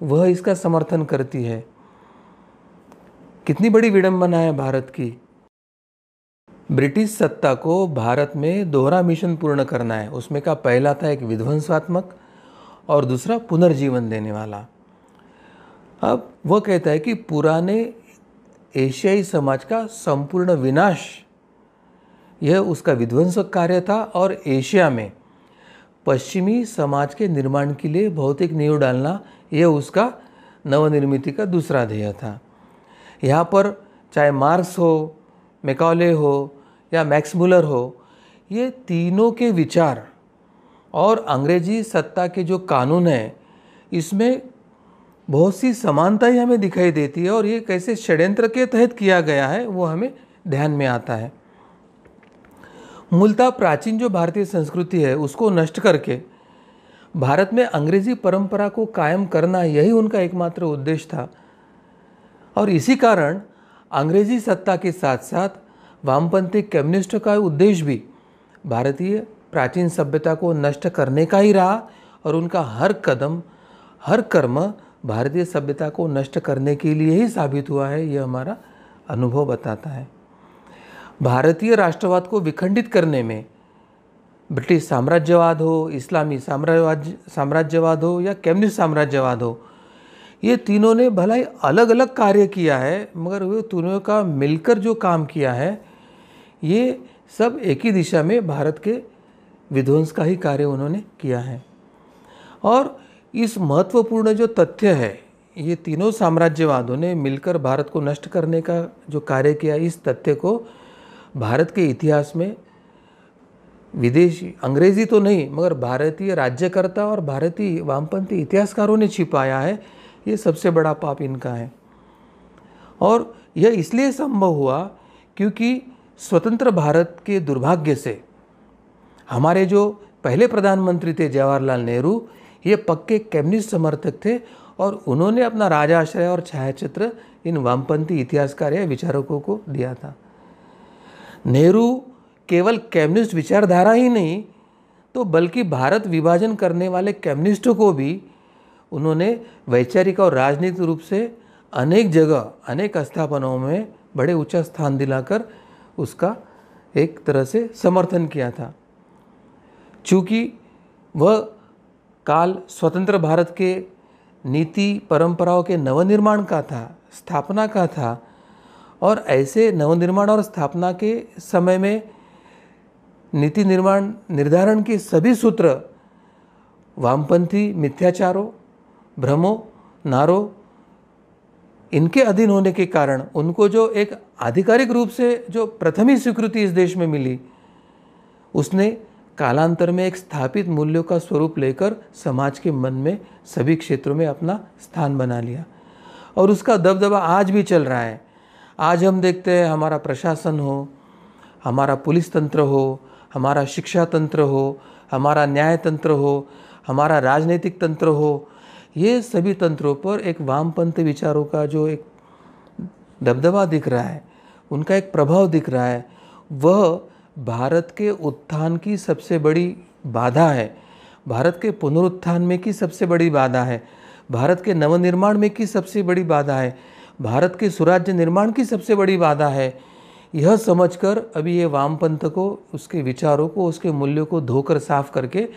वह इसका समर्थन करती है। कितनी बड़ी विडंबना है भारत की। ब्रिटिश सत्ता को भारत में दोहरा मिशन पूर्ण करना है। उसमें का पहला था एक विध्वंसात्मक और दूसरा पुनर्जीवन देने वाला। अब वह कहता है कि पुराने एशियाई समाज का संपूर्ण विनाश, यह उसका विध्वंसक कार्य था और एशिया में पश्चिमी समाज के निर्माण के लिए भौतिक नींव डालना यह उसका नवनिर्मिति का दूसरा ध्येय था। यहाँ पर चाहे मार्क्स हो, मेकॉले हो या मैक्स मुलर हो, ये तीनों के विचार और अंग्रेज़ी सत्ता के जो कानून हैं, इसमें बहुत सी समानताएँ हमें दिखाई देती है और ये कैसे षड्यंत्र के तहत किया गया है, वो हमें ध्यान में आता है। मूलतः प्राचीन जो भारतीय संस्कृति है, उसको नष्ट करके भारत में अंग्रेज़ी परंपरा को कायम करना यही उनका एकमात्र उद्देश्य था। और इसी कारण अंग्रेज़ी सत्ता के साथ साथ वामपंथी कम्युनिस्ट का उद्देश्य भी भारतीय प्राचीन सभ्यता को नष्ट करने का ही रहा और उनका हर कदम, हर कर्म भारतीय सभ्यता को नष्ट करने के लिए ही साबित हुआ है, यह हमारा अनुभव बताता है। भारतीय राष्ट्रवाद को विखंडित करने में ब्रिटिश साम्राज्यवाद हो, इस्लामी साम्राज्यवाद साम्राज्यवाद हो या कम्युनिस्ट साम्राज्यवाद हो, ये तीनों ने भला ही अलग अलग कार्य किया है, मगर वो तीनों का मिलकर जो काम किया है, ये सब एक ही दिशा में भारत के विध्वंस का ही कार्य उन्होंने किया है। और इस महत्वपूर्ण जो तथ्य है, ये तीनों साम्राज्यवादों ने मिलकर भारत को नष्ट करने का जो कार्य किया, इस तथ्य को भारत के इतिहास में विदेशी, अंग्रेज़ी तो नहीं, मगर भारतीय राज्यकर्ता और भारतीय वामपंथी इतिहासकारों ने छिपाया है, ये सबसे बड़ा पाप इनका है। और यह इसलिए संभव हुआ क्योंकि स्वतंत्र भारत के दुर्भाग्य से हमारे जो पहले प्रधानमंत्री थे जवाहरलाल नेहरू, ये पक्के कम्युनिस्ट समर्थक थे और उन्होंने अपना राजाश्रय और छायाचित्र इन वामपंथी इतिहासकार या विचारकों को दिया था। नेहरू केवल कम्युनिस्ट विचारधारा ही नहीं तो बल्कि भारत विभाजन करने वाले कम्युनिस्टों को भी उन्होंने वैचारिक और राजनीतिक रूप से अनेक जगह, अनेक स्थापनाओं में बड़े ऊँचा स्थान दिलाकर उसका एक तरह से समर्थन किया था। चूँकि वह काल स्वतंत्र भारत के नीति परंपराओं के नवनिर्माण का था, स्थापना का था, और ऐसे नवनिर्माण और स्थापना के समय में नीति निर्माण, निर्धारण के सभी सूत्र, वामपंथी, मिथ्याचारों, भ्रमों, नारों, इनके अधीन होने के कारण उनको जो एक आधिकारिक रूप से जो प्रथमी स्वीकृति इस देश में मिली, उसने कालांतर में एक स्थापित मूल्यों का स्वरूप लेकर समाज के मन में सभी क्षेत्रों में अपना स्थान बना लिया। और उसका दबदबा आज भी चल रहा है। आज हम देखते हैं हमारा प्रशासन हो, हमारा पुलिस तंत्र हो हमारा शिक्षा तंत्र हो, हमारा न्याय तंत्र हो, हमारा राजनीतिक तंत्र हो, ये सभी तंत्रों पर एक वामपंथ विचारों का जो एक दबदबा दिख रहा है, उनका एक प्रभाव दिख रहा है, वह भारत के उत्थान की सबसे बड़ी बाधा है। भारत के पुनरुत्थान में की सबसे बड़ी बाधा है। भारत के नवनिर्माण में की सबसे बड़ी बाधा है। भारत के सुराज्य निर्माण की सबसे बड़ी बाधा है। यह समझकर अभी ये वामपंथ को, उसके विचारों को, उसके मूल्यों को धोकर साफ़ करके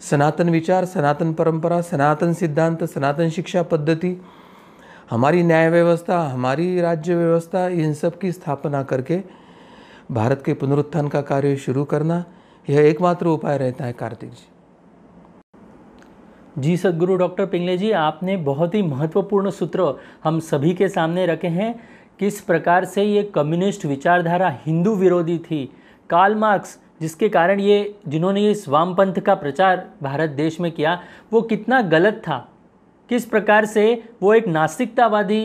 सनातन विचार, सनातन परंपरा, सनातन सिद्धांत, सनातन शिक्षा पद्धति, हमारी न्याय व्यवस्था, हमारी राज्य व्यवस्था, इन सब की स्थापना करके भारत के पुनरुत्थान का कार्य शुरू करना, यह एकमात्र उपाय रहता है कार्तिक जी। जी सदगुरु डॉक्टर पिंगले जी, आपने बहुत ही महत्वपूर्ण सूत्र हम सभी के सामने रखे हैं। किस प्रकार से ये कम्युनिस्ट विचारधारा हिंदू विरोधी थी? कार्ल मार्क्स जिसके कारण ये, जिन्होंने ये स्वामपंथ का प्रचार भारत देश में किया, वो कितना गलत था? किस प्रकार से वो एक नास्तिकतावादी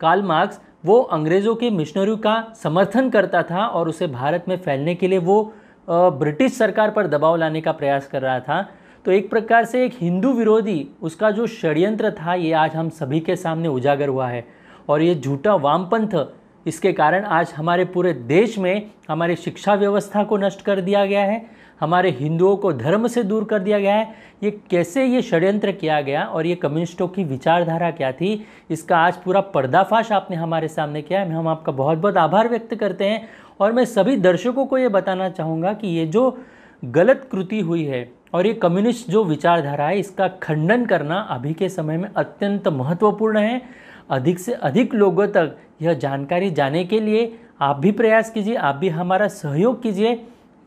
कार्ल मार्क्स वो अंग्रेज़ों के मिशनरियों का समर्थन करता था और उसे भारत में फैलने के लिए वो ब्रिटिश सरकार पर दबाव लाने का प्रयास कर रहा था? तो एक प्रकार से एक हिंदू विरोधी, उसका जो षड्यंत्र था, ये आज हम सभी के सामने उजागर हुआ है। और ये झूठा वामपंथ, इसके कारण आज हमारे पूरे देश में हमारी शिक्षा व्यवस्था को नष्ट कर दिया गया है, हमारे हिंदुओं को धर्म से दूर कर दिया गया है। ये कैसे ये षड्यंत्र किया गया और ये कम्युनिस्टों की विचारधारा क्या थी, इसका आज पूरा पर्दाफाश आपने हमारे सामने किया है। हम आपका बहुत बहुत आभार व्यक्त करते हैं और मैं सभी दर्शकों को ये बताना चाहूँगा कि ये जो गलत कृति हुई है और ये कम्युनिस्ट जो विचारधारा है, इसका खंडन करना अभी के समय में अत्यंत महत्वपूर्ण है। अधिक से अधिक लोगों तक यह जानकारी जाने के लिए आप भी प्रयास कीजिए, आप भी हमारा सहयोग कीजिए।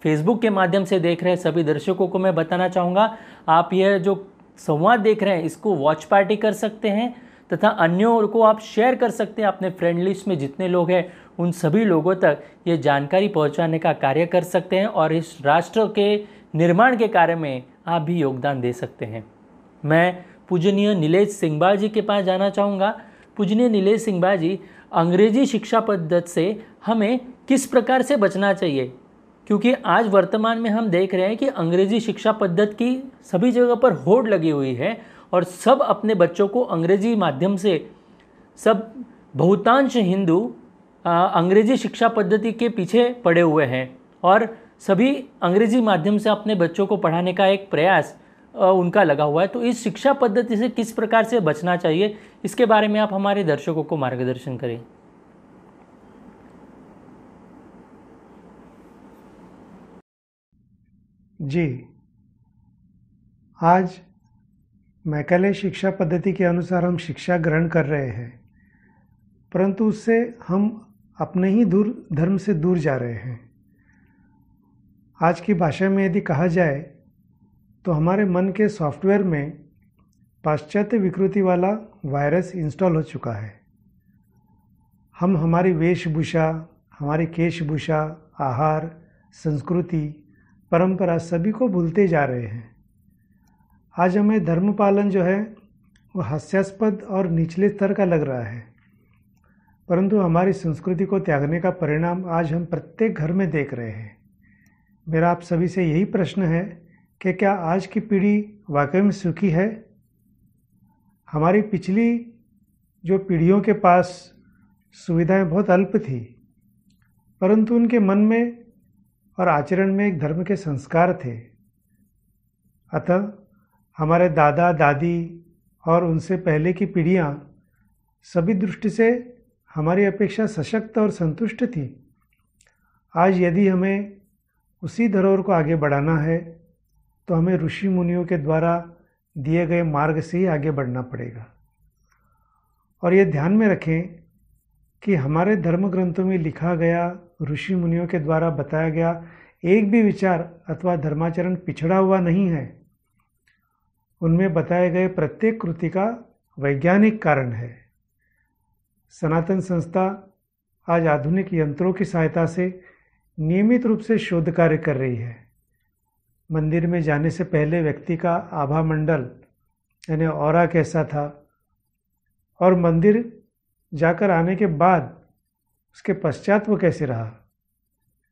फेसबुक के माध्यम से देख रहे सभी दर्शकों को मैं बताना चाहूँगा, आप यह जो संवाद देख रहे हैं, इसको वॉच पार्टी कर सकते हैं तथा अन्यों को आप शेयर कर सकते हैं। अपने फ्रेंड लिस्ट में जितने लोग हैं, उन सभी लोगों तक ये जानकारी पहुँचाने का कार्य कर सकते हैं और इस राष्ट्र के निर्माण के कार्य में आप भी योगदान दे सकते हैं। मैं पूजनीय नीलेश सिंहबाल जी के पास जाना चाहूँगा। पूजनीय नीलेश सिंह जी अंग्रेज़ी शिक्षा पद्धति से हमें किस प्रकार से बचना चाहिए? क्योंकि आज वर्तमान में हम देख रहे हैं कि अंग्रेज़ी शिक्षा पद्धति की सभी जगह पर होड़ लगी हुई है और सब अपने बच्चों को अंग्रेज़ी माध्यम से सब बहुतांश हिंदू अंग्रेज़ी शिक्षा पद्धति के पीछे पड़े हुए हैं और सभी अंग्रेज़ी माध्यम से अपने बच्चों को पढ़ाने का एक प्रयास उनका लगा हुआ है। तो इस शिक्षा पद्धति से किस प्रकार से बचना चाहिए? इसके बारे में आप हमारे दर्शकों को मार्गदर्शन करें। जी, आज मैकले शिक्षा पद्धति के अनुसार हम शिक्षा ग्रहण कर रहे हैं, परंतु उससे हम अपने ही दूर, धर्म से दूर जा रहे हैं। आज की भाषा में यदि कहा जाए तो हमारे मन के सॉफ्टवेयर में पाश्चात्य विकृति वाला वायरस इंस्टॉल हो चुका है। हम हमारी वेशभूषा, हमारी केशभूषा, आहार, संस्कृति, परंपरा सभी को भूलते जा रहे हैं। आज हमें धर्म पालन जो है, वो हास्यास्पद और निचले स्तर का लग रहा है। परंतु हमारी संस्कृति को त्यागने का परिणाम आज हम प्रत्येक घर में देख रहे हैं। मेरा आप सभी से यही प्रश्न है कि क्या आज की पीढ़ी वाकई में सुखी है? हमारी पिछली जो पीढ़ियों के पास सुविधाएँ बहुत अल्प थी, परंतु उनके मन में और आचरण में एक धर्म के संस्कार थे। अतः हमारे दादा, दादी और उनसे पहले की पीढ़ियाँ सभी दृष्टि से हमारी अपेक्षा सशक्त और संतुष्ट थी। आज यदि हमें उसी धरोहर को आगे बढ़ाना है तो हमें ऋषि मुनियों के द्वारा दिए गए मार्ग से ही आगे बढ़ना पड़ेगा। और ये ध्यान में रखें कि हमारे धर्म ग्रंथों में लिखा गया, ऋषि मुनियों के द्वारा बताया गया एक भी विचार अथवा धर्माचरण पिछड़ा हुआ नहीं है। उनमें बताए गए प्रत्येक कृति का वैज्ञानिक कारण है। सनातन संस्था आज आधुनिक यंत्रों की सहायता से नियमित रूप से शोध कार्य कर रही है। मंदिर में जाने से पहले व्यक्ति का आभा मंडल, यानी और कैसा था, और मंदिर जाकर आने के बाद उसके पश्चात वो कैसे रहा?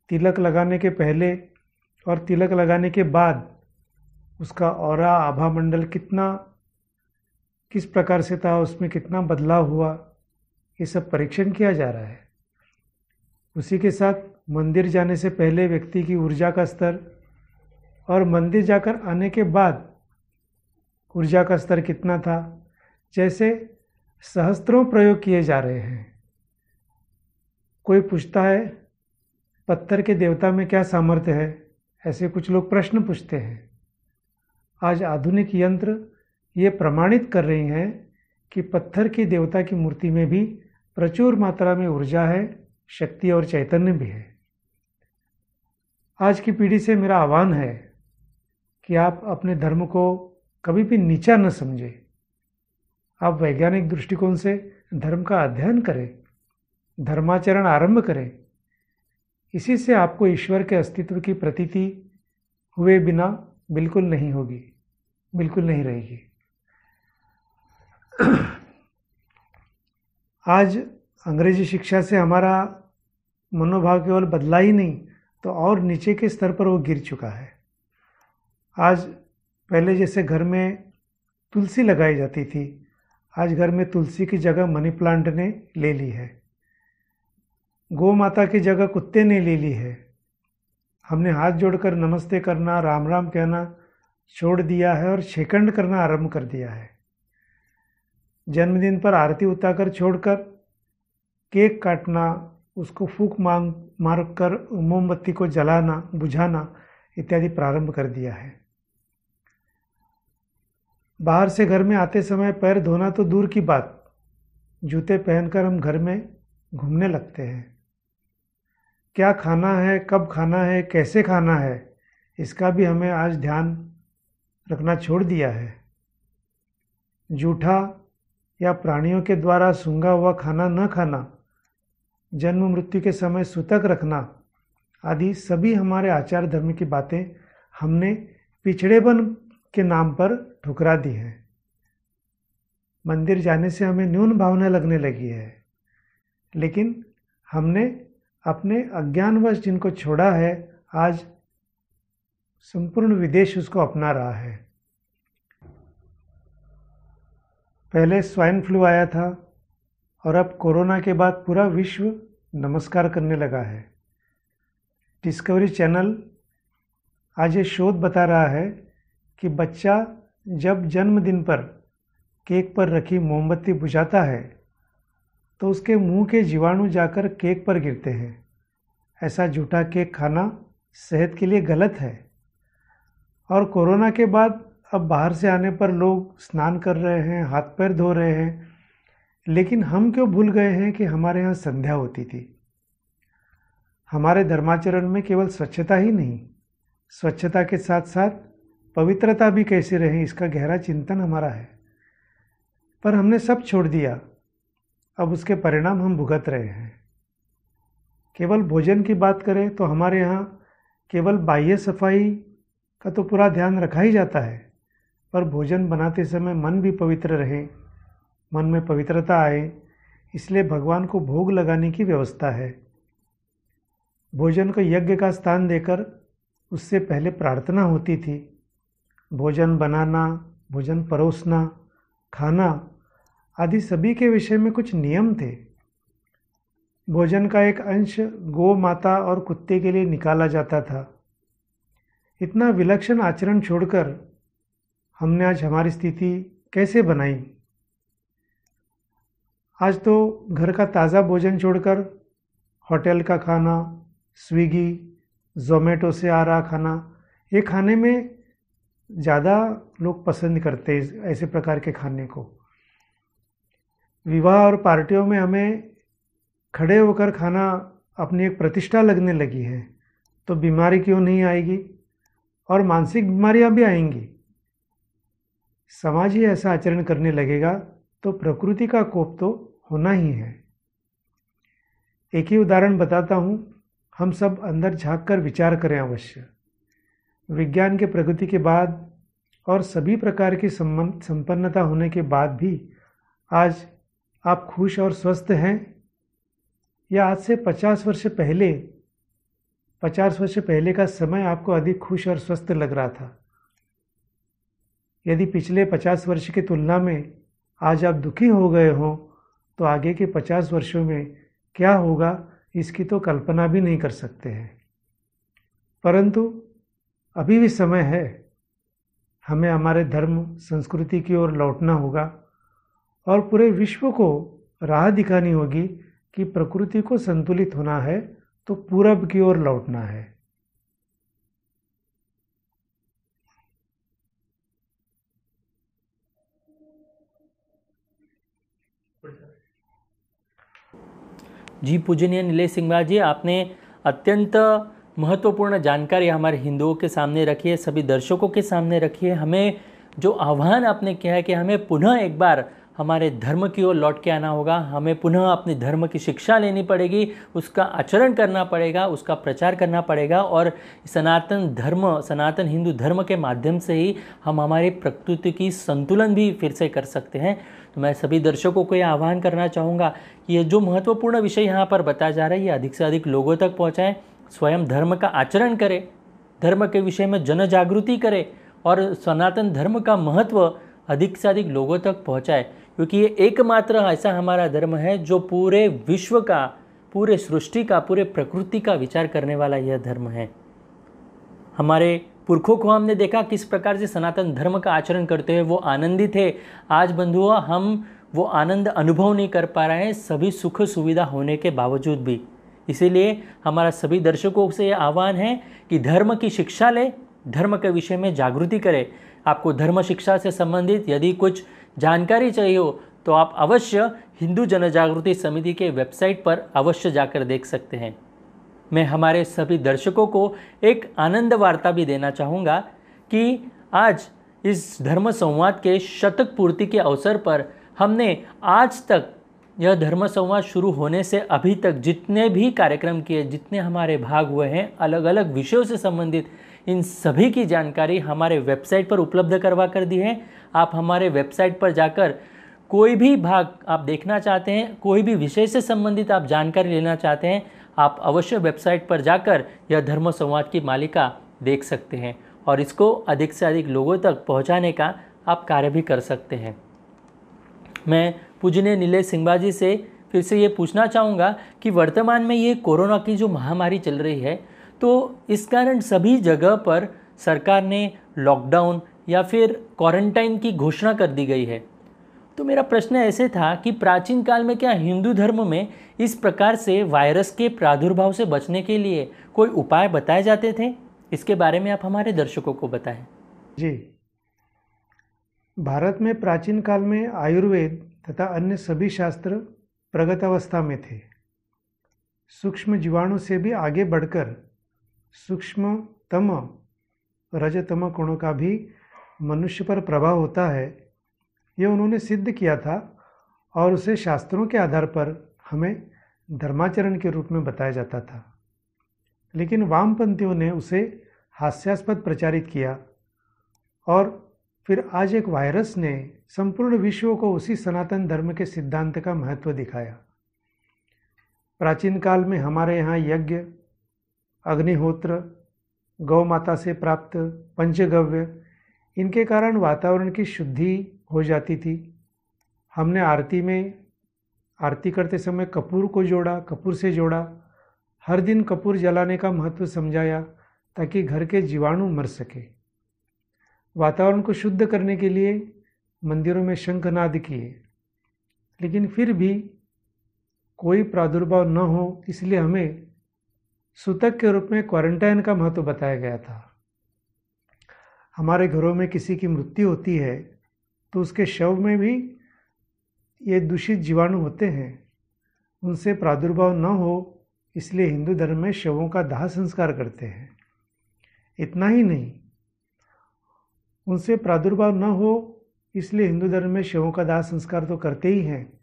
तिलक लगाने के पहले और तिलक लगाने के बाद उसका और आभा मंडल कितना, किस प्रकार से था, उसमें कितना बदलाव हुआ, ये सब परीक्षण किया जा रहा है। उसी के साथ मंदिर जाने से पहले व्यक्ति की ऊर्जा का स्तर और मंदिर जाकर आने के बाद ऊर्जा का स्तर कितना था? जैसे सहस्त्रों प्रयोग किए जा रहे हैं। कोई पूछता है, पत्थर के देवता में क्या सामर्थ्य है? ऐसे कुछ लोग प्रश्न पूछते हैं। आज आधुनिक यंत्र ये प्रमाणित कर रही हैं कि पत्थर की देवता की मूर्ति में भी प्रचुर मात्रा में ऊर्जा है, शक्ति और चैतन्य भी है। आज की पीढ़ी से मेरा आह्वान है कि आप अपने धर्म को कभी भी नीचा न समझें। आप वैज्ञानिक दृष्टिकोण से धर्म का अध्ययन करें, धर्माचरण आरंभ करें। इसी से आपको ईश्वर के अस्तित्व की प्रतीति हुए बिना बिल्कुल नहीं होगी, बिल्कुल नहीं रहेगी। आज अंग्रेज़ी शिक्षा से हमारा मनोभाव केवल बदला ही नहीं तो और नीचे के स्तर पर वो गिर चुका है। आज पहले जैसे घर में तुलसी लगाई जाती थी, आज घर में तुलसी की जगह मनी प्लांट ने ले ली है। गौ माता की जगह कुत्ते ने ले ली है। हमने हाथ जोड़कर नमस्ते करना, राम राम कहना, छोड़ दिया है और शेखंड करना आरंभ कर दिया है। जन्मदिन पर आरती उतार छोड़कर केक काटना, उसको फूक मांग मार कर मोमबत्ती को जलाना, बुझाना इत्यादि प्रारंभ कर दिया है। बाहर से घर में आते समय पैर धोना तो दूर की बात। जूते पहनकर हम घर में घूमने लगते हैं। क्या खाना है, कब खाना है, कैसे खाना है, इसका भी हमें आज ध्यान रखना छोड़ दिया है। जूठा या प्राणियों के द्वारा सूंघा हुआ खाना न खाना, जन्म मृत्यु के समय सूतक रखना, आदि सभी हमारे आचार धर्म की बातें हमने पिछड़ेपन के नाम पर ठुकरा दी है। मंदिर जाने से हमें न्यून भावना लगने लगी है। लेकिन हमने अपने अज्ञानवश जिनको छोड़ा है, आज संपूर्ण विदेश उसको अपना रहा है। पहले स्वाइन फ्लू आया था और अब कोरोना के बाद पूरा विश्व नमस्कार करने लगा है। डिस्कवरी चैनल आज ये शोध बता रहा है कि बच्चा जब जन्मदिन पर केक पर रखी मोमबत्ती बुझाता है तो उसके मुँह के जीवाणु जाकर केक पर गिरते हैं। ऐसा झूठा केक खाना सेहत के लिए गलत है। और कोरोना के बाद अब बाहर से आने पर लोग स्नान कर रहे हैं, हाथ पैर धो रहे हैं, लेकिन हम क्यों भूल गए हैं कि हमारे यहाँ संध्या होती थी? हमारे धर्माचरण में केवल स्वच्छता ही नहीं, स्वच्छता के साथ साथ पवित्रता भी कैसे रहे, इसका गहरा चिंतन हमारा है। पर हमने सब छोड़ दिया। अब उसके परिणाम हम भुगत रहे हैं। केवल भोजन की बात करें तो हमारे यहाँ केवल बाह्य सफ़ाई का तो पूरा ध्यान रखा ही जाता है। पर भोजन बनाते समय मन भी पवित्र रहे, मन में पवित्रता आए, इसलिए भगवान को भोग लगाने की व्यवस्था है। भोजन को यज्ञ का स्थान देकर उससे पहले प्रार्थना होती थी। भोजन बनाना, भोजन परोसना, खाना आदि सभी के विषय में कुछ नियम थे। भोजन का एक अंश गौ माता और कुत्ते के लिए निकाला जाता था। इतना विलक्षण आचरण छोड़कर हमने आज हमारी स्थिति कैसे बनाई? आज तो घर का ताज़ा भोजन छोड़कर होटल का खाना, स्विगी, जोमेटो से आ रहा खाना, ये खाने में ज़्यादा लोग पसंद करते हैं ऐसे प्रकार के खाने को। विवाह और पार्टियों में हमें खड़े होकर खाना अपनी एक प्रतिष्ठा लगने लगी है तो बीमारी क्यों नहीं आएगी? और मानसिक बीमारियाँ भी आएँगी। समाज ही ऐसा आचरण करने लगेगा तो प्रकृति का कोप तो होना ही है। एक ही उदाहरण बताता हूँ, हम सब अंदर झाँक कर विचार करें अवश्य। विज्ञान के प्रगति के बाद और सभी प्रकार की संपन्नता होने के बाद भी आज आप खुश और स्वस्थ हैं? या आज से पचास वर्ष पहले, पचास वर्ष पहले का समय आपको अधिक खुश और स्वस्थ लग रहा था? यदि पिछले पचास वर्ष की तुलना में आज आप दुखी हो गए हो तो आगे के पचास वर्षों में क्या होगा, इसकी तो कल्पना भी नहीं कर सकते हैं। परंतु अभी भी समय है, हमें हमारे धर्म, संस्कृति की ओर लौटना होगा और पूरे विश्व को राह दिखानी होगी कि प्रकृति को संतुलित होना है तो पूरब की ओर लौटना है। जी, पूजनीय नीलेश सिंह जी, आपने अत्यंत महत्वपूर्ण जानकारी हमारे हिंदुओं के सामने रखी है, सभी दर्शकों के सामने रखी है। हमें जो आह्वान आपने किया है कि हमें पुनः एक बार हमारे धर्म की ओर लौट के आना होगा, हमें पुनः अपने धर्म की शिक्षा लेनी पड़ेगी, उसका आचरण करना पड़ेगा, उसका प्रचार करना पड़ेगा और सनातन धर्म, सनातन हिंदू धर्म के माध्यम से ही हम हमारे प्रकृति की संतुलन भी फिर से कर सकते हैं। तो मैं सभी दर्शकों को यह आह्वान करना चाहूँगा कि ये जो महत्वपूर्ण विषय यहाँ पर बताया जा रहा है, ये अधिक से अधिक लोगों तक पहुँचाएँ। स्वयं धर्म का आचरण करें, धर्म के विषय में जन जागृति करें और सनातन धर्म का महत्व अधिक से अधिक लोगों तक पहुँचाए, क्योंकि ये एकमात्र ऐसा हमारा धर्म है जो पूरे विश्व का, पूरे सृष्टि का, पूरे प्रकृति का विचार करने वाला यह धर्म है। हमारे पुरखों को हमने देखा किस प्रकार से सनातन धर्म का आचरण करते हुए वो आनंदित थे। आज बंधुआ हम वो आनंद अनुभव नहीं कर पा रहे हैं, सभी सुख सुविधा होने के बावजूद भी। इसीलिए हमारा सभी दर्शकों से यह आह्वान है कि धर्म की शिक्षा लें, धर्म के विषय में जागृति करें। आपको धर्म शिक्षा से संबंधित यदि कुछ जानकारी चाहिए हो तो आप अवश्य हिंदू जनजागृति समिति के वेबसाइट पर अवश्य जाकर देख सकते हैं। मैं हमारे सभी दर्शकों को एक आनंद वार्ता भी देना चाहूँगा कि आज इस धर्म संवाद के शतक पूर्ति के अवसर पर हमने आज तक यह धर्म संवाद शुरू होने से अभी तक जितने भी कार्यक्रम किए, जितने हमारे भाग हुए हैं अलग अलग विषयों से संबंधित, इन सभी की जानकारी हमारे वेबसाइट पर उपलब्ध करवा कर दी है। आप हमारे वेबसाइट पर जाकर कोई भी भाग आप देखना चाहते हैं, कोई भी विषय से संबंधित आप जानकारी लेना चाहते हैं, आप अवश्य वेबसाइट पर जाकर यह धर्म संवाद की मालिका देख सकते हैं और इसको अधिक से अधिक लोगों तक पहुँचाने का आप कार्य भी कर सकते हैं। मैं पूजनीय नीलेश सिंहबा जी से फिर से ये पूछना चाहूँगा कि वर्तमान में ये कोरोना की जो महामारी चल रही है तो इस कारण सभी जगह पर सरकार ने लॉकडाउन या फिर क्वारंटाइन की घोषणा कर दी गई है। तो मेरा प्रश्न ऐसे था कि प्राचीन काल में क्या हिंदू धर्म में इस प्रकार से वायरस के प्रादुर्भाव से बचने के लिए कोई उपाय बताए जाते थे? इसके बारे में आप हमारे दर्शकों को बताएँ। जी। भारत में प्राचीन काल में आयुर्वेद तथा अन्य सभी शास्त्र प्रगत अवस्था में थे। सूक्ष्म जीवाणु से भी आगे बढ़कर सूक्ष्मतम रजतम कोणों का भी मनुष्य पर प्रभाव होता है ये उन्होंने सिद्ध किया था और उसे शास्त्रों के आधार पर हमें धर्माचरण के रूप में बताया जाता था। लेकिन वामपंथियों ने उसे हास्यास्पद प्रचारित किया और फिर आज एक वायरस ने संपूर्ण विश्व को उसी सनातन धर्म के सिद्धांत का महत्व दिखाया। प्राचीन काल में हमारे यहाँ यज्ञ, अग्निहोत्र, गौ माता से प्राप्त पंचगव्य, इनके कारण वातावरण की शुद्धि हो जाती थी। हमने आरती में, आरती करते समय कपूर को जोड़ा, कपूर से जोड़ा, हर दिन कपूर जलाने का महत्व समझाया ताकि घर के जीवाणु मर सके। वातावरण को शुद्ध करने के लिए मंदिरों में शंखनाद किए। लेकिन फिर भी कोई प्रादुर्भाव न हो, इसलिए हमें सूतक के रूप में क्वारंटाइन का महत्व बताया गया था। हमारे घरों में किसी की मृत्यु होती है तो उसके शव में भी ये दूषित जीवाणु होते हैं। उनसे प्रादुर्भाव न हो, इसलिए हिंदू धर्म में शवों का दाह संस्कार करते हैं। इतना ही नहीं उनसे प्रादुर्भाव न हो, इसलिए हिंदू धर्म में शवों का दाह संस्कार तो करते ही हैं।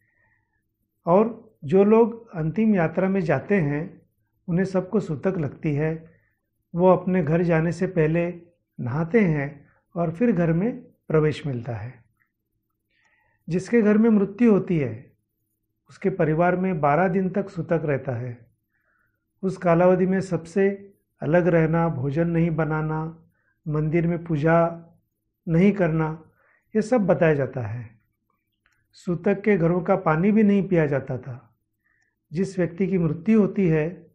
और जो लोग अंतिम यात्रा में जाते हैं, उन्हें सबको सूतक लगती है। वो अपने घर जाने से पहले नहाते हैं और फिर घर में प्रवेश मिलता है। जिसके घर में मृत्यु होती है, उसके परिवार में बारह दिन तक सूतक रहता है। उस कालावधि में सबसे अलग रहना, भोजन नहीं बनाना, मंदिर में पूजा नहीं करना, ये सब बताया जाता है। सूतक के घरों का पानी भी नहीं पिया जाता था। जिस व्यक्ति की मृत्यु होती है,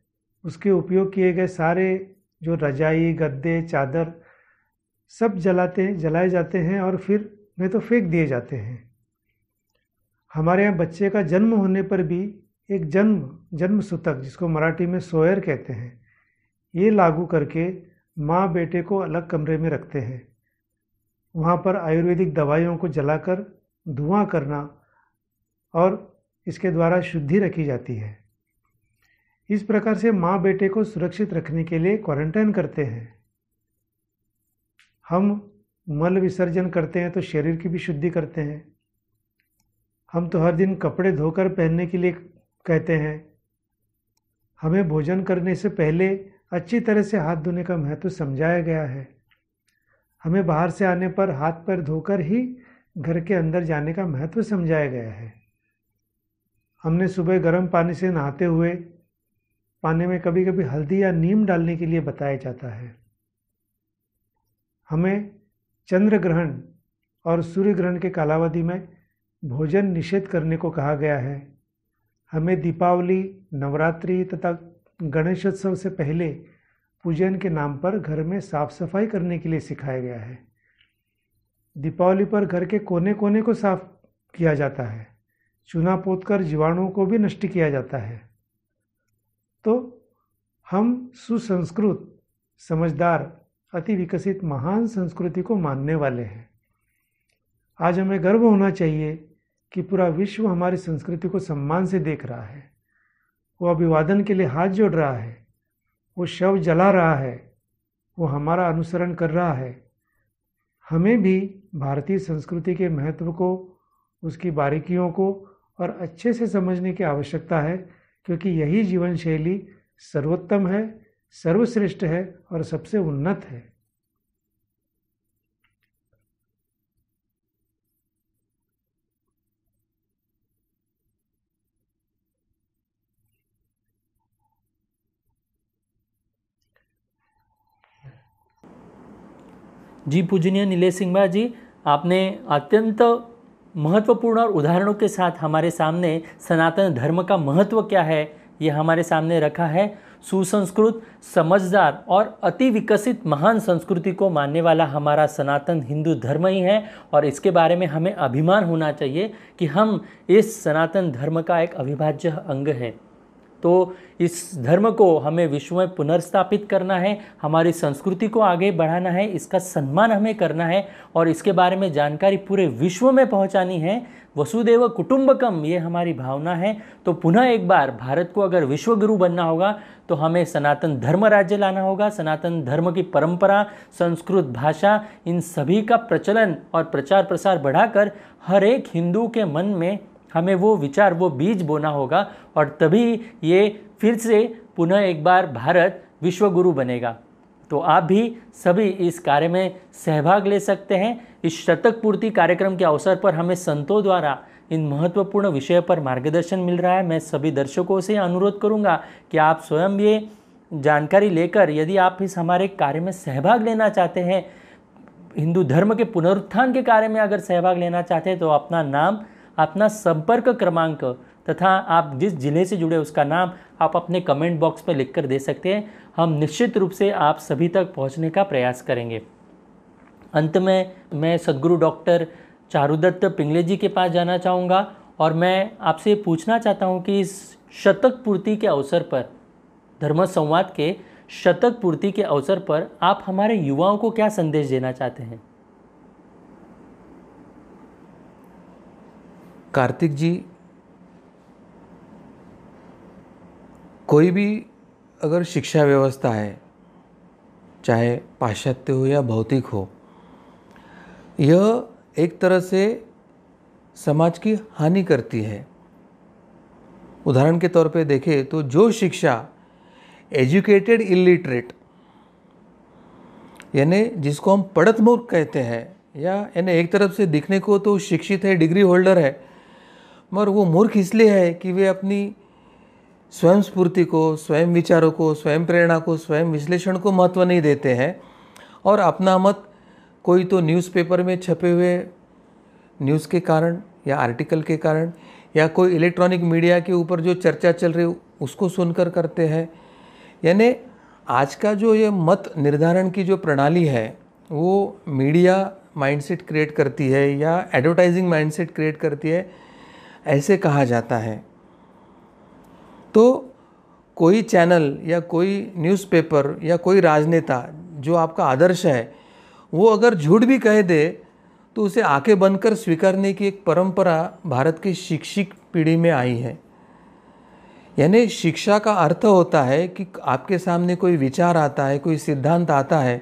उसके उपयोग किए गए सारे जो रजाई, गद्दे, चादर सब जलाते, जलाए जाते हैं और फिर नहीं तो फेंक दिए जाते हैं। हमारे यहाँ बच्चे का जन्म होने पर भी एक जन्म जन्म सूतक, जिसको मराठी में सोयर कहते हैं, ये लागू करके माँ बेटे को अलग कमरे में रखते हैं। वहाँ पर आयुर्वेदिक दवाइयों को जलाकर धुआँ करना और इसके द्वारा शुद्धि रखी जाती है। इस प्रकार से माँ बेटे को सुरक्षित रखने के लिए क्वारंटाइन करते हैं। हम मल विसर्जन करते हैं तो शरीर की भी शुद्धि करते हैं। हम तो हर दिन कपड़े धोकर पहनने के लिए कहते हैं। हमें भोजन करने से पहले अच्छी तरह से हाथ धोने का महत्व समझाया गया है। हमें बाहर से आने पर हाथ पैर धोकर ही घर के अंदर जाने का महत्व समझाया गया है। हमने सुबह गर्म पानी से नहाते हुए, पानी में कभी कभी हल्दी या नीम डालने के लिए बताया जाता है। हमें चंद्र ग्रहण और सूर्य ग्रहण के कालावधि में भोजन निषेध करने को कहा गया है। हमें दीपावली, नवरात्रि तथा गणेशोत्सव से पहले पूजन के नाम पर घर में साफ़ सफ़ाई करने के लिए सिखाया गया है। दीपावली पर घर के कोने कोने को साफ़ किया जाता है। चूना पोत कर जीवाणुओं को भी नष्ट किया जाता है। तो हम सुसंस्कृत, समझदार, अति विकसित, महान संस्कृति को मानने वाले हैं। आज हमें गर्व होना चाहिए कि पूरा विश्व हमारी संस्कृति को सम्मान से देख रहा है। वो अभिवादन के लिए हाथ जोड़ रहा है। वो शव जला रहा है, वो हमारा अनुसरण कर रहा है। हमें भी भारतीय संस्कृति के महत्व को, उसकी बारीकियों को और अच्छे से समझने की आवश्यकता है, क्योंकि यही जीवन शैली सर्वोत्तम है, सर्वश्रेष्ठ है और सबसे उन्नत है। जी पूजनीय नीलेश सिंह जी आपने अत्यंत महत्वपूर्ण और उदाहरणों के साथ हमारे सामने सनातन धर्म का महत्व क्या है, ये हमारे सामने रखा है। सुसंस्कृत, समझदार और अति विकसित महान संस्कृति को मानने वाला हमारा सनातन हिंदू धर्म ही है और इसके बारे में हमें अभिमान होना चाहिए कि हम इस सनातन धर्म का एक अविभाज्य अंग हैं। तो इस धर्म को हमें विश्व में पुनर्स्थापित करना है, हमारी संस्कृति को आगे बढ़ाना है, इसका सम्मान हमें करना है और इसके बारे में जानकारी पूरे विश्व में पहुंचानी है। वसुदेव कुटुंबकम, ये हमारी भावना है। तो पुनः एक बार भारत को अगर विश्व गुरु बनना होगा तो हमें सनातन धर्म राज्य लाना होगा। सनातन धर्म की परंपरा, संस्कृत भाषा, इन सभी का प्रचलन और प्रचार प्रसार बढ़ाकर हर एक हिंदू के मन में हमें वो विचार, वो बीज बोना होगा और तभी ये फिर से पुनः एक बार भारत विश्वगुरु बनेगा। तो आप भी सभी इस कार्य में सहभाग ले सकते हैं। इस शतक पूर्ति कार्यक्रम के अवसर पर हमें संतों द्वारा इन महत्वपूर्ण विषय पर मार्गदर्शन मिल रहा है। मैं सभी दर्शकों से अनुरोध करूँगा कि आप स्वयं ये जानकारी लेकर, यदि आप इस हमारे कार्य में सहभाग लेना चाहते हैं, हिंदू धर्म के पुनरुत्थान के कार्य में अगर सहभाग लेना चाहते हैं तो अपना नाम अपना संपर्क क्रमांक तथा आप जिस ज़िले से जुड़े उसका नाम आप अपने कमेंट बॉक्स में लिख कर दे सकते हैं। हम निश्चित रूप से आप सभी तक पहुँचने का प्रयास करेंगे। अंत में मैं सदगुरु डॉक्टर चारुदत्त पिंगले जी के पास जाना चाहूँगा और मैं आपसे पूछना चाहता हूँ कि इस शतक पूर्ति के अवसर पर, धर्म संवाद के शतक पूर्ति के अवसर पर आप हमारे युवाओं को क्या संदेश देना चाहते हैं? कार्तिक जी कोई भी अगर शिक्षा व्यवस्था है, चाहे पाश्चात्य हो या भौतिक हो, यह एक तरह से समाज की हानि करती है। उदाहरण के तौर पे देखें तो जो शिक्षा एजुकेटेड इलिटरेट, यानी जिसको हम पढ़त मूर्ख कहते हैं, या यानी एक तरफ़ से दिखने को तो शिक्षित है, डिग्री होल्डर है मगर वो मूर्ख इसलिए है कि वे अपनी स्वयं स्फूर्ति को, स्वयं विचारों को, स्वयं प्रेरणा को, स्वयं विश्लेषण को महत्व नहीं देते हैं। और अपना मत कोई तो न्यूज़पेपर में छपे हुए न्यूज़ के कारण या आर्टिकल के कारण या कोई इलेक्ट्रॉनिक मीडिया के ऊपर जो चर्चा चल रही उसको सुनकर करते हैं। यानी आज का जो ये मत निर्धारण की जो प्रणाली है, वो मीडिया माइंडसेट क्रिएट करती है या एडवर्टाइजिंग माइंडसेट क्रिएट करती है ऐसे कहा जाता है। तो कोई चैनल या कोई न्यूज़पेपर या कोई राजनेता जो आपका आदर्श है, वो अगर झूठ भी कह दे तो उसे आके बनकर स्वीकारने की एक परंपरा भारत की शिक्षित पीढ़ी में आई है। यानी शिक्षा का अर्थ होता है कि आपके सामने कोई विचार आता है, कोई सिद्धांत आता है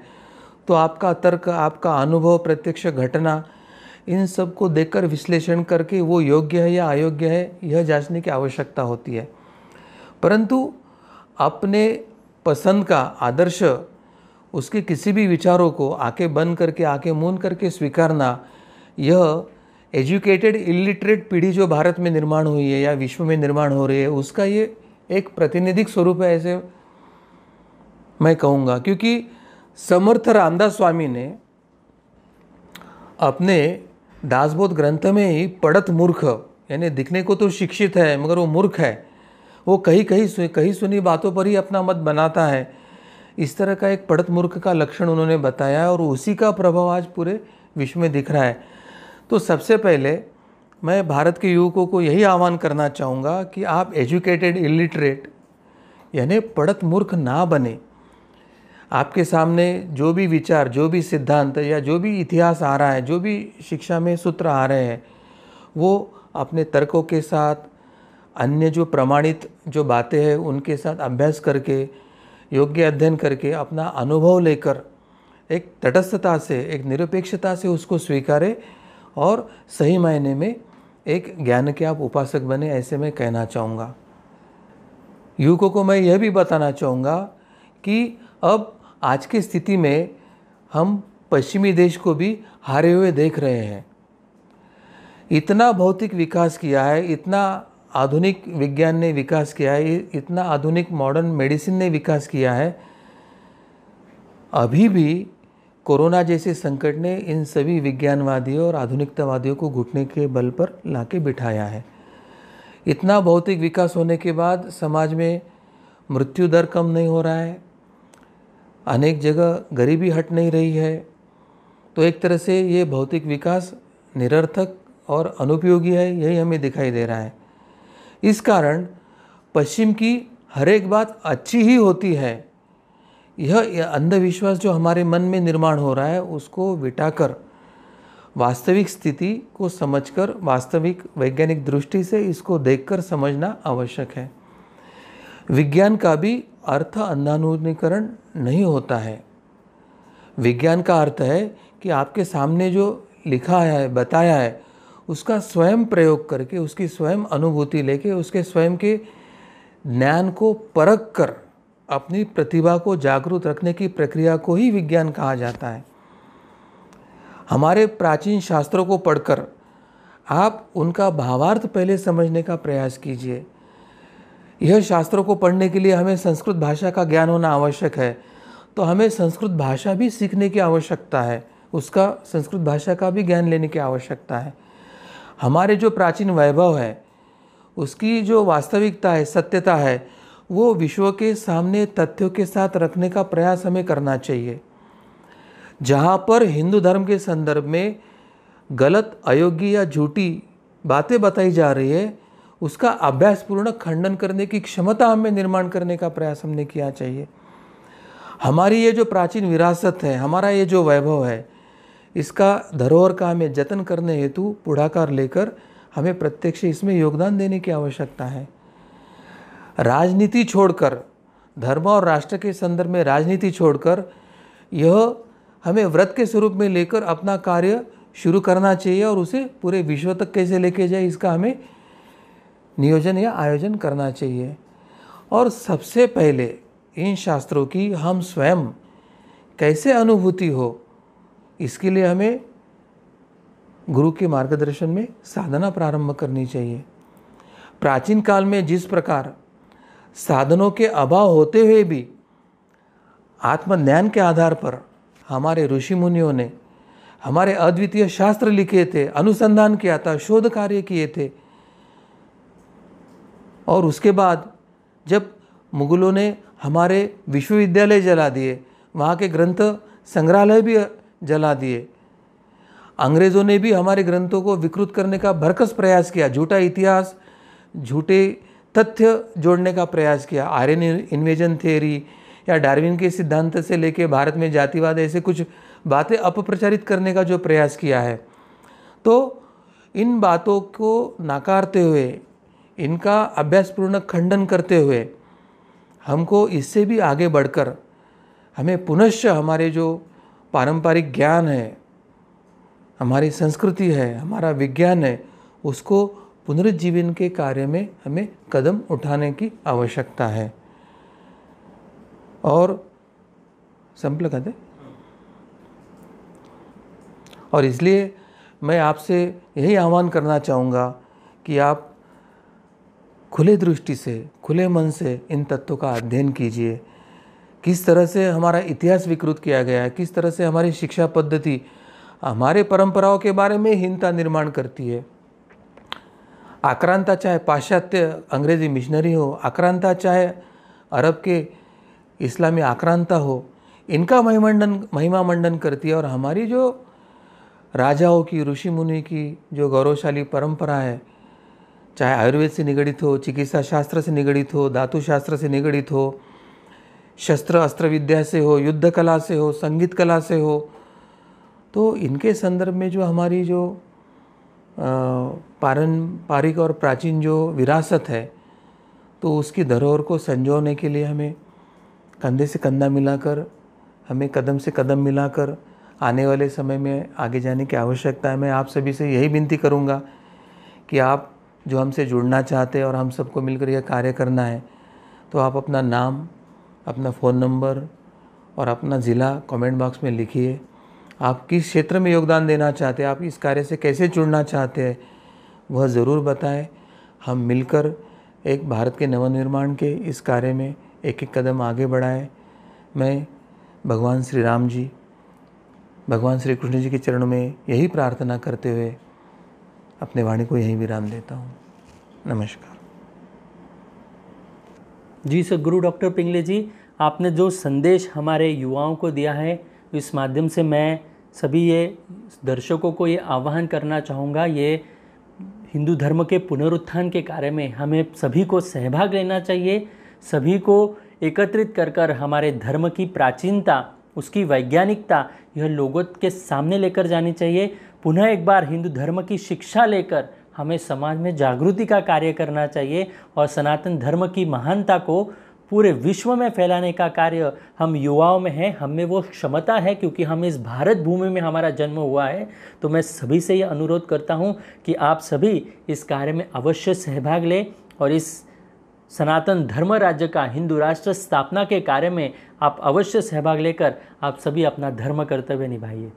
तो आपका तर्क, आपका अनुभव, प्रत्यक्ष घटना इन सबको देखकर विश्लेषण करके वो योग्य है या अयोग्य है, यह जांचने की आवश्यकता होती है। परंतु अपने पसंद का आदर्श उसके किसी भी विचारों को आके बंद करके आके मून करके स्वीकारना, यह एजुकेटेड इलिटरेट पीढ़ी जो भारत में निर्माण हुई है या विश्व में निर्माण हो रही है, उसका ये एक प्रतिनिधिक स्वरूप है ऐसे मैं कहूँगा। क्योंकि समर्थ रामदास स्वामी ने अपने दासबोध ग्रंथ में ही पढ़त मूर्ख, यानी दिखने को तो शिक्षित है, मगर वो मूर्ख है। वो कहीं कहीं सु, कहीं सुनी बातों पर ही अपना मत बनाता है। इस तरह का एक पढ़त मूर्ख का लक्षण उन्होंने बताया और उसी का प्रभाव आज पूरे विश्व में दिख रहा है। तो सबसे पहले मैं भारत के युवकों को यही आह्वान करना चाहूँगा कि आप एजुकेटेड इलिटरेट, यानी पढ़त मूर्ख ना बने। आपके सामने जो भी विचार, जो भी सिद्धांत या जो भी इतिहास आ रहा है, जो भी शिक्षा में सूत्र आ रहे हैं, वो अपने तर्कों के साथ, अन्य जो प्रमाणित जो बातें हैं, उनके साथ अभ्यास करके, योग्य अध्ययन करके अपना अनुभव लेकर, एक तटस्थता से, एक निरपेक्षता से उसको स्वीकारे और सही मायने में एक ज्ञान के आप उपासक बने, ऐसे मैं कहना चाहूँगा। युवकों को मैं यह भी बताना चाहूँगा कि अब आज की स्थिति में हम पश्चिमी देश को भी हारे हुए देख रहे हैं। इतना भौतिक विकास किया है, इतना आधुनिक विज्ञान ने विकास किया है, इतना आधुनिक मॉडर्न मेडिसिन ने विकास किया है। अभी भी कोरोना जैसे संकट ने इन सभी विज्ञानवादियों और आधुनिकतावादियों को घुटने के बल पर लाके बिठाया है। इतना भौतिक विकास होने के बाद समाज में मृत्यु दर कम नहीं हो रहा है अनेक जगह गरीबी हट नहीं रही है। तो एक तरह से ये भौतिक विकास निरर्थक और अनुपयोगी है, यही हमें दिखाई दे रहा है। इस कारण पश्चिम की हर एक बात अच्छी ही होती है। यह अंधविश्वास जो हमारे मन में निर्माण हो रहा है, उसको विटाकर वास्तविक स्थिति को समझकर, वास्तविक वैज्ञानिक दृष्टि से इसको देखकर समझना आवश्यक है। विज्ञान का भी अर्थ अंधानुकरण नहीं होता है। विज्ञान का अर्थ है कि आपके सामने जो लिखा है, बताया है, उसका स्वयं प्रयोग करके, उसकी स्वयं अनुभूति लेके, उसके स्वयं के ज्ञान को परख कर अपनी प्रतिभा को जागरूक रखने की प्रक्रिया को ही विज्ञान कहा जाता है। हमारे प्राचीन शास्त्रों को पढ़कर आप उनका भावार्थ पहले समझने का प्रयास कीजिए। यह शास्त्रों को पढ़ने के लिए हमें संस्कृत भाषा का ज्ञान होना आवश्यक है। तो हमें संस्कृत भाषा भी सीखने की आवश्यकता है। उसका, संस्कृत भाषा का भी ज्ञान लेने की आवश्यकता है। हमारे जो प्राचीन वैभव है, उसकी जो वास्तविकता है, सत्यता है, वो विश्व के सामने तथ्यों के साथ रखने का प्रयास हमें करना चाहिए। जहाँ पर हिंदू धर्म के संदर्भ में गलत, अयोग्य या झूठी बातें बताई जा रही है उसका अभ्यासपूर्ण खंडन करने की क्षमता हमें निर्माण करने का प्रयास हमने किया चाहिए। हमारी ये जो प्राचीन विरासत है, हमारा ये जो वैभव है, इसका धरोहर का हमें जतन करने हेतु पुढ़ाकार लेकर हमें प्रत्यक्ष इसमें योगदान देने की आवश्यकता है। राजनीति छोड़कर, धर्म और राष्ट्र के संदर्भ में राजनीति छोड़कर, यह हमें व्रत के स्वरूप में लेकर अपना कार्य शुरू करना चाहिए और उसे पूरे विश्व तक कैसे लेके जाए, इसका हमें नियोजन या आयोजन करना चाहिए। और सबसे पहले इन शास्त्रों की हम स्वयं कैसे अनुभूति हो, इसके लिए हमें गुरु के मार्गदर्शन में साधना प्रारंभ करनी चाहिए। प्राचीन काल में जिस प्रकार साधनों के अभाव होते हुए भी आत्मज्ञान के आधार पर हमारे ऋषि मुनियों ने हमारे अद्वितीय शास्त्र लिखे थे, अनुसंधान किया था, शोध कार्य किए थे और उसके बाद जब मुगलों ने हमारे विश्वविद्यालय जला दिए, वहाँ के ग्रंथ संग्रहालय भी जला दिए। अंग्रेज़ों ने भी हमारे ग्रंथों को विकृत करने का भरकस प्रयास किया, झूठा इतिहास, झूठे तथ्य जोड़ने का प्रयास किया। आर्यन इन्वेजन थियरी या डार्विन के सिद्धांत से लेके भारत में जातिवाद, ऐसे कुछ बातें अपप्रचारित करने का जो प्रयास किया है। तो इन बातों को नकारते हुए इनका अभ्यासपूर्ण खंडन करते हुए हमको इससे भी आगे बढ़कर हमें पुनश्च हमारे जो पारंपरिक ज्ञान है, हमारी संस्कृति है, हमारा विज्ञान है, उसको पुनरुज्जीवन के कार्य में हमें कदम उठाने की आवश्यकता है। और संपल कहते और इसलिए मैं आपसे यही आह्वान करना चाहूँगा कि आप खुले दृष्टि से, खुले मन से इन तत्वों का अध्ययन कीजिए। किस तरह से हमारा इतिहास विकृत किया गया है, किस तरह से हमारी शिक्षा पद्धति हमारे परंपराओं के बारे में हीनता निर्माण करती है। आक्रांता चाहे पाश्चात्य अंग्रेज़ी मिशनरी हो, आक्रांता चाहे अरब के इस्लामी आक्रांता हो, इनका महिमंडन महिमा मंडन करती है। और हमारी जो राजाओं की, ऋषि मुनि की जो गौरवशाली परंपरा है चाहे आयुर्वेद से निगड़ित हो चिकित्सा शास्त्र से निगड़ित हो धातु शास्त्र से निगड़ित हो, शस्त्र अस्त्र विद्या से हो युद्ध कला से हो संगीत कला से हो तो इनके संदर्भ में जो हमारी जो पारंपरिक और प्राचीन जो विरासत है तो उसकी धरोहर को संजोने के लिए हमें कंधे से कंधा मिलाकर, हमें कदम से कदम मिलाकर, आने वाले समय में आगे जाने की आवश्यकता है। मैं आप सभी से यही विनती करूँगा कि आप जो हमसे जुड़ना चाहते हैं और हम सबको मिलकर यह कार्य करना है तो आप अपना नाम, अपना फ़ोन नंबर और अपना ज़िला कमेंट बॉक्स में लिखिए। आप किस क्षेत्र में योगदान देना चाहते हैं, आप इस कार्य से कैसे जुड़ना चाहते हैं, वह ज़रूर बताएँ। हम मिलकर एक भारत के नवनिर्माण के इस कार्य में एक एक कदम आगे बढ़ाएँ। मैं भगवान श्री राम जी, भगवान श्री कृष्ण जी के चरणों में यही प्रार्थना करते हुए अपने वाणी को यहीं विराम देता हूँ। नमस्कार। जी सर, गुरु डॉक्टर पिंगले जी, आपने जो संदेश हमारे युवाओं को दिया है, इस माध्यम से मैं सभी ये दर्शकों को ये आह्वान करना चाहूँगा, ये हिंदू धर्म के पुनरुत्थान के कार्य में हमें सभी को सहभाग लेना चाहिए, सभी को एकत्रित कर कर हमारे धर्म की प्राचीनता, उसकी वैज्ञानिकता, यह लोगों के सामने लेकर जानी चाहिए। पुनः एक बार हिंदू धर्म की शिक्षा लेकर हमें समाज में जागृति का कार्य करना चाहिए और सनातन धर्म की महानता को पूरे विश्व में फैलाने का कार्य हम युवाओं में है, हम में वो क्षमता है क्योंकि हम इस भारत भूमि में हमारा जन्म हुआ है। तो मैं सभी से ये अनुरोध करता हूँ कि आप सभी इस कार्य में अवश्य सहभाग लें और इस सनातन धर्म राज्य का, हिंदू राष्ट्र स्थापना के कार्य में आप अवश्य सहभाग लेकर आप सभी अपना धर्म कर्तव्य निभाइए।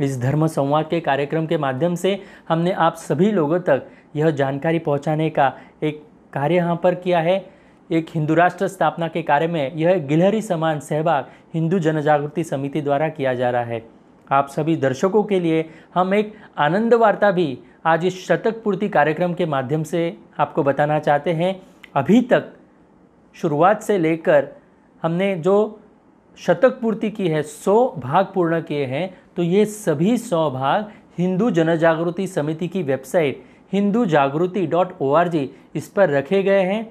इस धर्म संवाद के कार्यक्रम के माध्यम से हमने आप सभी लोगों तक यह जानकारी पहुँचाने का एक कार्य यहाँ पर किया है। एक हिंदू राष्ट्र स्थापना के कार्य में यह गिलहरी समान सहभाग हिंदू जनजागृति समिति द्वारा किया जा रहा है। आप सभी दर्शकों के लिए हम एक आनंद वार्ता भी आज इस शतक पूर्ति कार्यक्रम के माध्यम से आपको बताना चाहते हैं। अभी तक शुरुआत से लेकर हमने जो शतक पूर्ति की है, सौ भाग पूर्ण किए हैं तो ये सभी सौ भाग हिंदू जनजागृति समिति की वेबसाइट हिंदू जागृति डॉट ओ आर जी इस पर रखे गए हैं।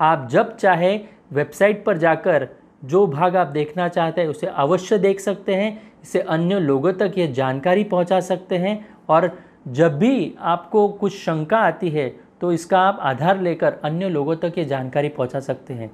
आप जब चाहे वेबसाइट पर जाकर जो भाग आप देखना चाहते हैं, उसे अवश्य देख सकते हैं। इसे अन्य लोगों तक ये जानकारी पहुँचा सकते हैं। और जब भी आपको कुछ शंका आती है तो इसका आप आधार लेकर अन्य लोगों तक ये जानकारी पहुँचा सकते हैं।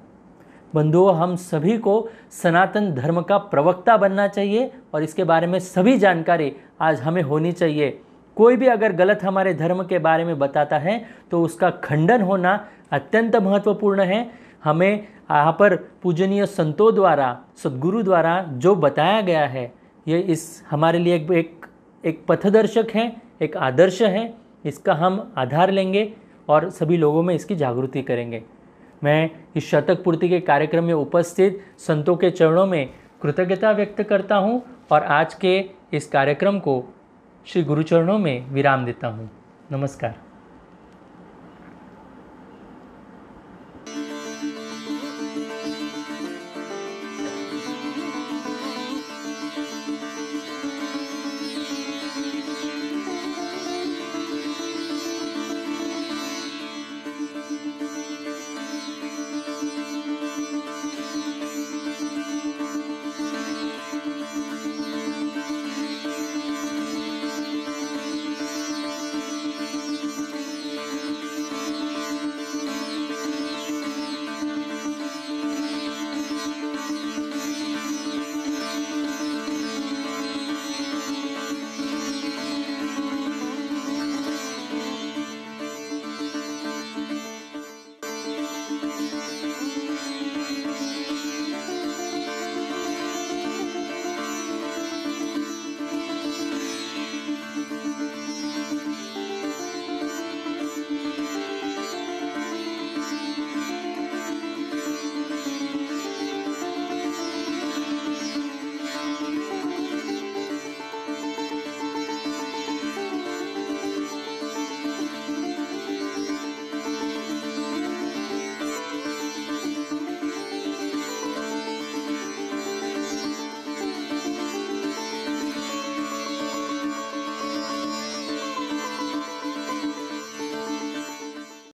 बंधुओं हम सभी को सनातन धर्म का प्रवक्ता बनना चाहिए और इसके बारे में सभी जानकारी आज हमें होनी चाहिए। कोई भी अगर गलत हमारे धर्म के बारे में बताता है तो उसका खंडन होना अत्यंत महत्वपूर्ण है। हमें यहाँ पर पूजनीय संतों द्वारा सदगुरु द्वारा जो बताया गया है ये इस हमारे लिए एक एक, एक पथदर्शक है एक आदर्श है इसका हम आधार लेंगे और सभी लोगों में इसकी जागृति करेंगे। मैं इस शतक पूर्ति के कार्यक्रम में उपस्थित संतों के चरणों में कृतज्ञता व्यक्त करता हूँ और आज के इस कार्यक्रम को श्री गुरुचरणों में विराम देता हूँ। नमस्कार।